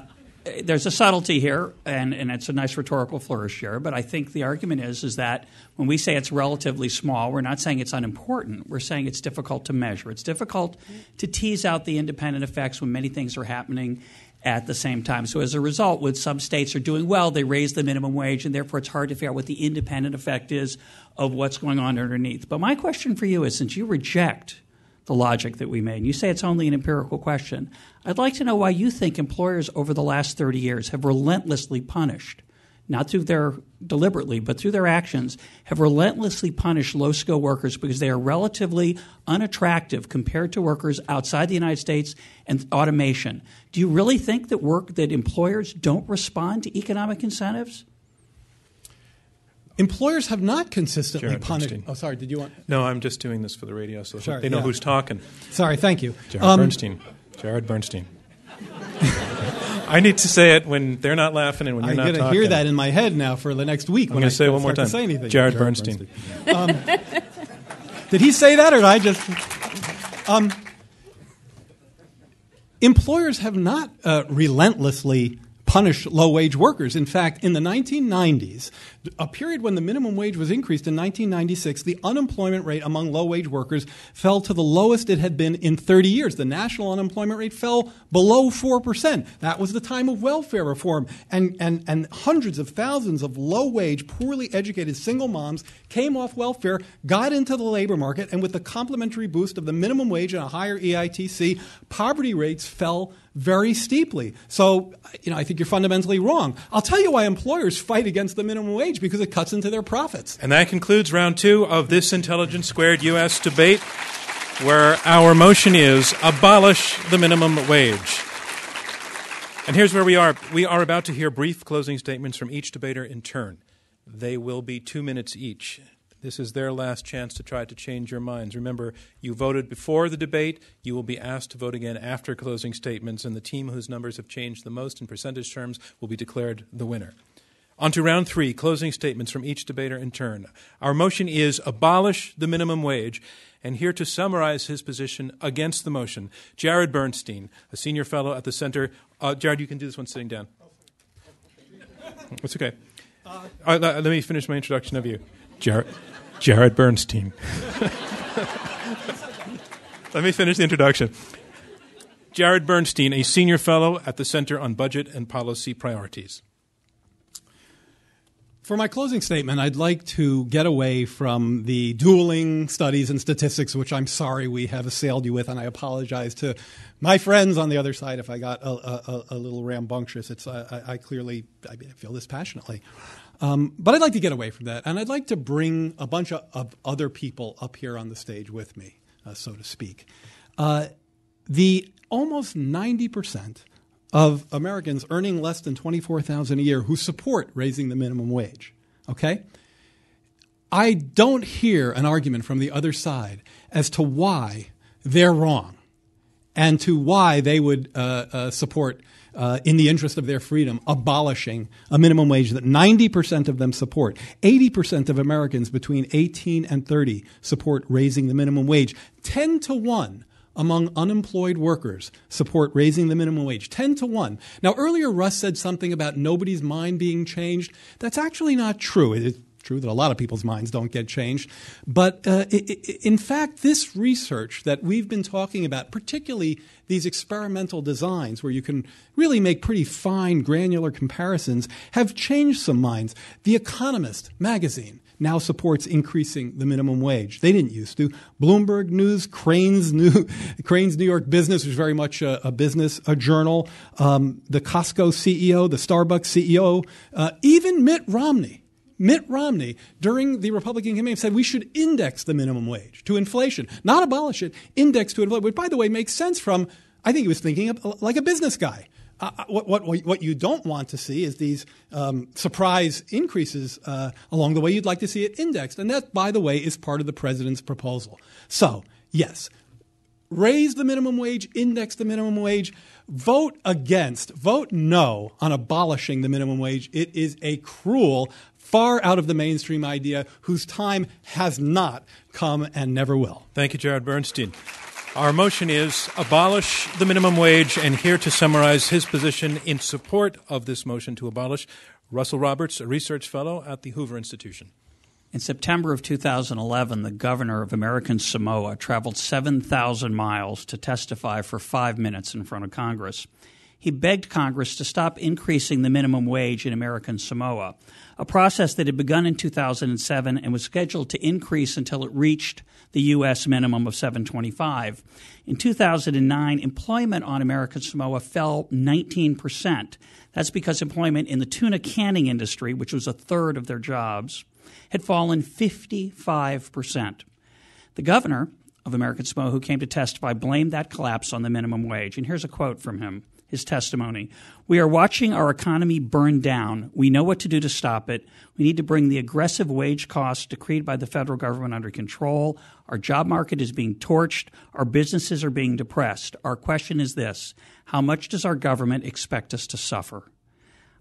there's a subtlety here, and, and it's a nice rhetorical flourish here. But I think the argument is is that when we say it's relatively small, we're not saying it's unimportant. We're saying it's difficult to measure. It's difficult to tease out the independent effects when many things are happening at the same time. So as a result, when some states are doing well, they raise the minimum wage, and therefore it's hard to figure out what the independent effect is of what's going on underneath. But my question for you is, since you reject the logic that we made. You say it's only an empirical question. I'd like to know why you think employers over the last 30 years have relentlessly punished, not through their deliberately, but through their actions, have relentlessly punished low skilled workers because they are relatively unattractive compared to workers outside the United States and automation. Do you really think that work that employers don't respond to economic incentives? Employers have not consistently Jared punished. Bernstein. Oh, sorry. Did you want? No, I'm just doing this for the radio, so Sorry, they know yeah. who's talking. Sorry. Thank you. Jared Um, Bernstein. Jared Bernstein. I need to say it when they're not laughing and when you're I'm not going to hear that in my head now for the next week. I'm when going I to say it one more time. Say anything. Jared, Bernstein. Um, did he say that, or did I just? Um, employers have not uh, relentlessly punished low wage workers. In fact, in the 1990s, a period when the minimum wage was increased in 1996, the unemployment rate among low wage workers fell to the lowest it had been in 30 years. The national unemployment rate fell below 4%. That was the time of welfare reform. And, and, and hundreds of thousands of low wage, poorly educated single moms came off welfare, got into the labor market, and with the complementary boost of the minimum wage and a higher EITC, poverty rates fell very steeply. So, you know, I think you're fundamentally wrong. I'll tell you why employers fight against the minimum wage because it cuts into their profits. And that concludes round two of this Intelligence Squared U.S. debate, where our motion is abolish the minimum wage. And here's where we are. We are about to hear brief closing statements from each debater in turn. They will be two minutes each. This is their last chance to try to change your minds. Remember, you voted before the debate. You will be asked to vote again after closing statements, and the team whose numbers have changed the most in percentage terms will be declared the winner. On to round three, closing statements from each debater in turn. Our motion is abolish the minimum wage. And here to summarize his position against the motion, Jared Bernstein, a senior fellow at the Center. Uh, Jared, you can do this one sitting down. It's okay. Uh, let, let me finish my introduction of you. Jared, Jared Bernstein. let me finish the introduction. Jared Bernstein, a senior fellow at the Center on Budget and Policy Priorities. For my closing statement, I'd like to get away from the dueling studies and statistics, which I'm sorry we have assailed you with, and I apologize to my friends on the other side if I got a, a, a little rambunctious. It's, I, I clearly I feel this passionately. Um, but I'd like to get away from that, and I'd like to bring a bunch of, of other people up here on the stage with me, uh, so to speak. Uh, the almost 90% of Americans earning less than 24,000 a year who support raising the minimum wage. Okay? I don't hear an argument from the other side as to why they're wrong. and to why they would uh, uh, support. Uh, in the interest of their freedom, abolishing a minimum wage that 90% of them support. 80% of Americans between 18 and 30 support raising the minimum wage. 10 to 1 among unemployed workers support raising the minimum wage 10 to 1. Now, earlier Russ said something about nobody's mind being changed. That's actually not true. It's true that a lot of people's minds don't get changed. But uh, in fact, this research that we've been talking about, particularly these experimental designs where you can really make pretty fine, granular comparisons, have changed some minds. The Economist magazine now supports increasing the minimum wage. They didn't used to. Bloomberg News, Crane's New, Crain's New York Business, is very much a, a business, a journal, um, the Costco CEO, the Starbucks CEO, uh, even Mitt Romney. Mitt Romney, during the Republican campaign, said we should index the minimum wage to inflation, not abolish it, index to inflation, which, by the way, makes sense from, I think he was thinking of, like a business guy. What, what, what you don't want to see is these um, surprise increases uh, along the way. You'd like to see it indexed. And that, by the way, is part of the president's proposal. So, yes, raise the minimum wage, index the minimum wage, vote against, vote no on abolishing the minimum wage. It is a cruel, far out of the mainstream idea whose time has not come and never will. Thank you, Jared Bernstein. Our motion is abolish the minimum wage, and here to summarize his position in support of this motion to abolish, Russell Roberts, a research fellow at the Hoover Institution. In September of 2011, the governor of American Samoa traveled 7,000 miles to testify for five minutes in front of Congress. He begged Congress to stop increasing the minimum wage in American Samoa, a process that had begun in 2007 and was scheduled to increase until it reached the U.S. minimum of 725. In 2009, employment on American Samoa fell 19%. That's because employment in the tuna canning industry, which was a third of their jobs, had fallen 55%. The governor of American Samoa, who came to testify, blamed that collapse on the minimum wage. And here's a quote from him his testimony. We are watching our economy burn down. We know what to do to stop it. We need to bring the aggressive wage costs decreed by the federal government under control. Our job market is being torched. Our businesses are being depressed. Our question is this How much does our government expect us to suffer?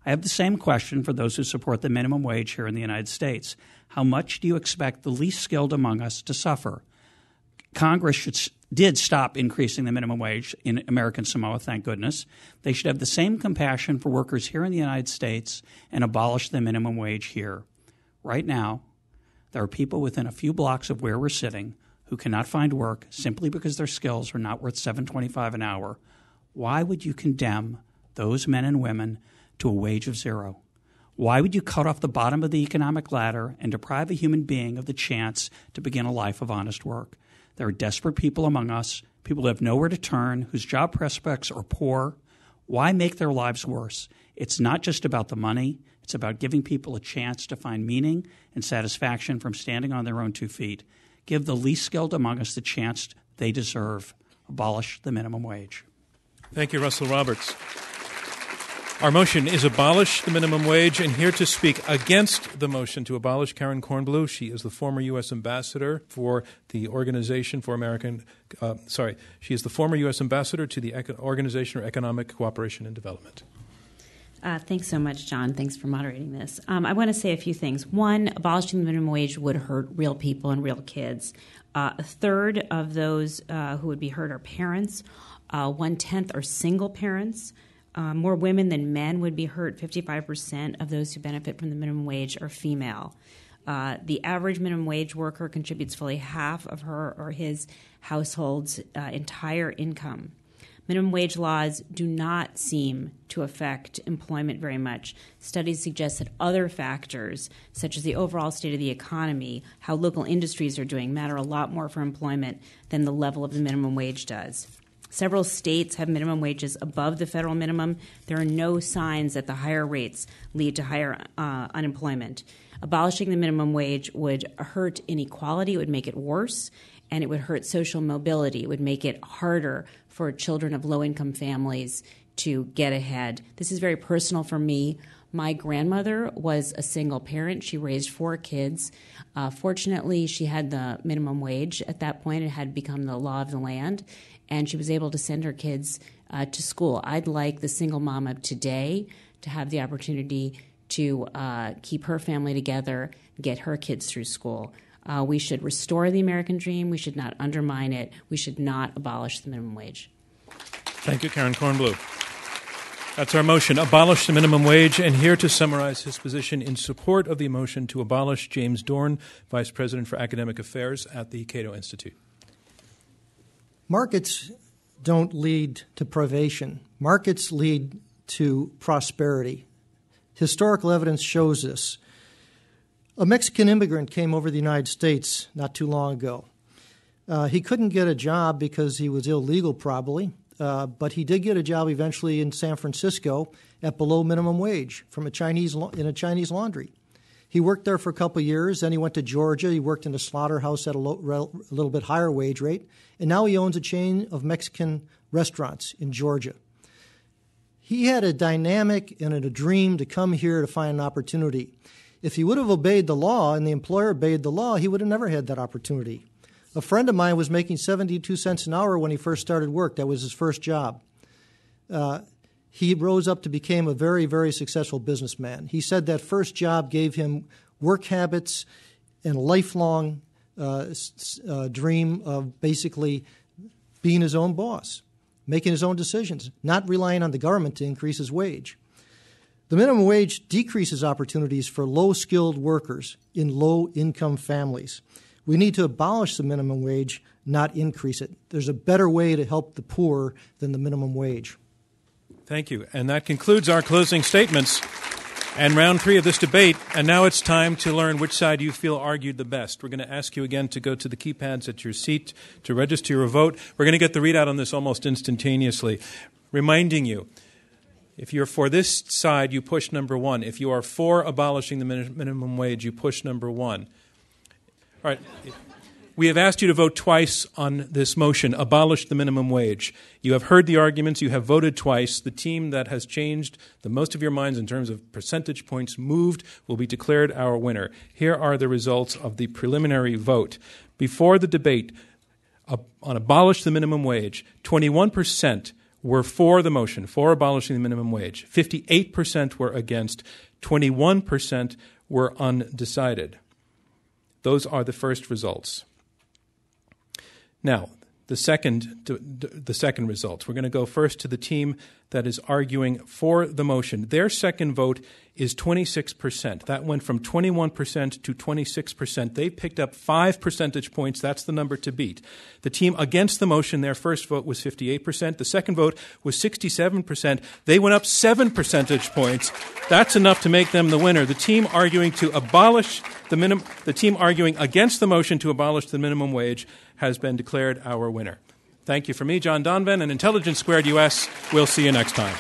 I have the same question for those who support the minimum wage here in the United States. How much do you expect the least skilled among us to suffer? Congress should, did stop increasing the minimum wage in American Samoa, thank goodness. They should have the same compassion for workers here in the United States and abolish the minimum wage here. Right now, there are people within a few blocks of where we're sitting who cannot find work simply because their skills are not worth 7.25 an hour. Why would you condemn those men and women to a wage of zero? Why would you cut off the bottom of the economic ladder and deprive a human being of the chance to begin a life of honest work? There are desperate people among us, people who have nowhere to turn, whose job prospects are poor. Why make their lives worse? It's not just about the money, it's about giving people a chance to find meaning and satisfaction from standing on their own two feet. Give the least skilled among us the chance they deserve. Abolish the minimum wage. Thank you, Russell Roberts. Our motion is abolish the minimum wage, and here to speak against the motion to abolish, Karen Kornbluh. She is the former U.S. ambassador for the Organization for American. Uh, sorry, she is the former U.S. ambassador to the Organization for Economic Cooperation and Development. Uh, thanks so much, John. Thanks for moderating this. Um, I want to say a few things. One, abolishing the minimum wage would hurt real people and real kids. Uh, a third of those uh, who would be hurt are parents. Uh, one tenth are single parents. Uh, more women than men would be hurt. 55% of those who benefit from the minimum wage are female. Uh, the average minimum wage worker contributes fully half of her or his household's uh, entire income. Minimum wage laws do not seem to affect employment very much. Studies suggest that other factors, such as the overall state of the economy, how local industries are doing, matter a lot more for employment than the level of the minimum wage does. Several states have minimum wages above the federal minimum. There are no signs that the higher rates lead to higher uh, unemployment. Abolishing the minimum wage would hurt inequality, it would make it worse, and it would hurt social mobility. It would make it harder for children of low income families to get ahead. This is very personal for me. My grandmother was a single parent. She raised four kids. Uh, fortunately, she had the minimum wage at that point. It had become the law of the land and she was able to send her kids uh, to school. I'd like the single mom of today to have the opportunity to uh, keep her family together, get her kids through school. Uh, we should restore the American dream. We should not undermine it. We should not abolish the minimum wage. Thank you, Karen Kornbluh. That's our motion, abolish the minimum wage. And here to summarize his position in support of the motion to abolish, James Dorn, Vice President for Academic Affairs at the Cato Institute. Markets don't lead to privation, markets lead to prosperity. Historical evidence shows this. A Mexican immigrant came over the United States not too long ago. Uh, he couldn't get a job because he was illegal, probably, uh, but he did get a job eventually in San Francisco at below minimum wage from a Chinese in a Chinese laundry. He worked there for a couple years. Then he went to Georgia. He worked in a slaughterhouse at a, low, a little bit higher wage rate, and now he owns a chain of Mexican restaurants in Georgia. He had a dynamic and a dream to come here to find an opportunity. If he would have obeyed the law and the employer obeyed the law, he would have never had that opportunity. A friend of mine was making 72 cents an hour when he first started work. That was his first job. Uh, he rose up to become a very, very successful businessman. He said that first job gave him work habits and a lifelong uh, uh, dream of basically being his own boss, making his own decisions, not relying on the government to increase his wage. The minimum wage decreases opportunities for low skilled workers in low income families. We need to abolish the minimum wage, not increase it. There's a better way to help the poor than the minimum wage. Thank you. And that concludes our closing statements and round three of this debate. And now it's time to learn which side you feel argued the best. We're going to ask you again to go to the keypads at your seat to register your vote. We're going to get the readout on this almost instantaneously, reminding you. If you're for this side, you push number one. If you are for abolishing the minimum wage, you push number one. All right. We have asked you to vote twice on this motion, abolish the minimum wage. You have heard the arguments, you have voted twice. The team that has changed the most of your minds in terms of percentage points moved will be declared our winner. Here are the results of the preliminary vote. Before the debate on abolish the minimum wage, 21% were for the motion, for abolishing the minimum wage. 58% were against, 21% were undecided. Those are the first results. Now, the second, the second results. We're going to go first to the team that is arguing for the motion. Their second vote is 26%. That went from 21% to 26%. They picked up five percentage points. That's the number to beat. The team against the motion, their first vote was 58%. The second vote was 67%. They went up seven percentage points. That's enough to make them the winner. The team arguing to abolish the minimum, the team arguing against the motion to abolish the minimum wage has been declared our winner. Thank you for me, John Donvan, and Intelligence Squared US. We'll see you next time.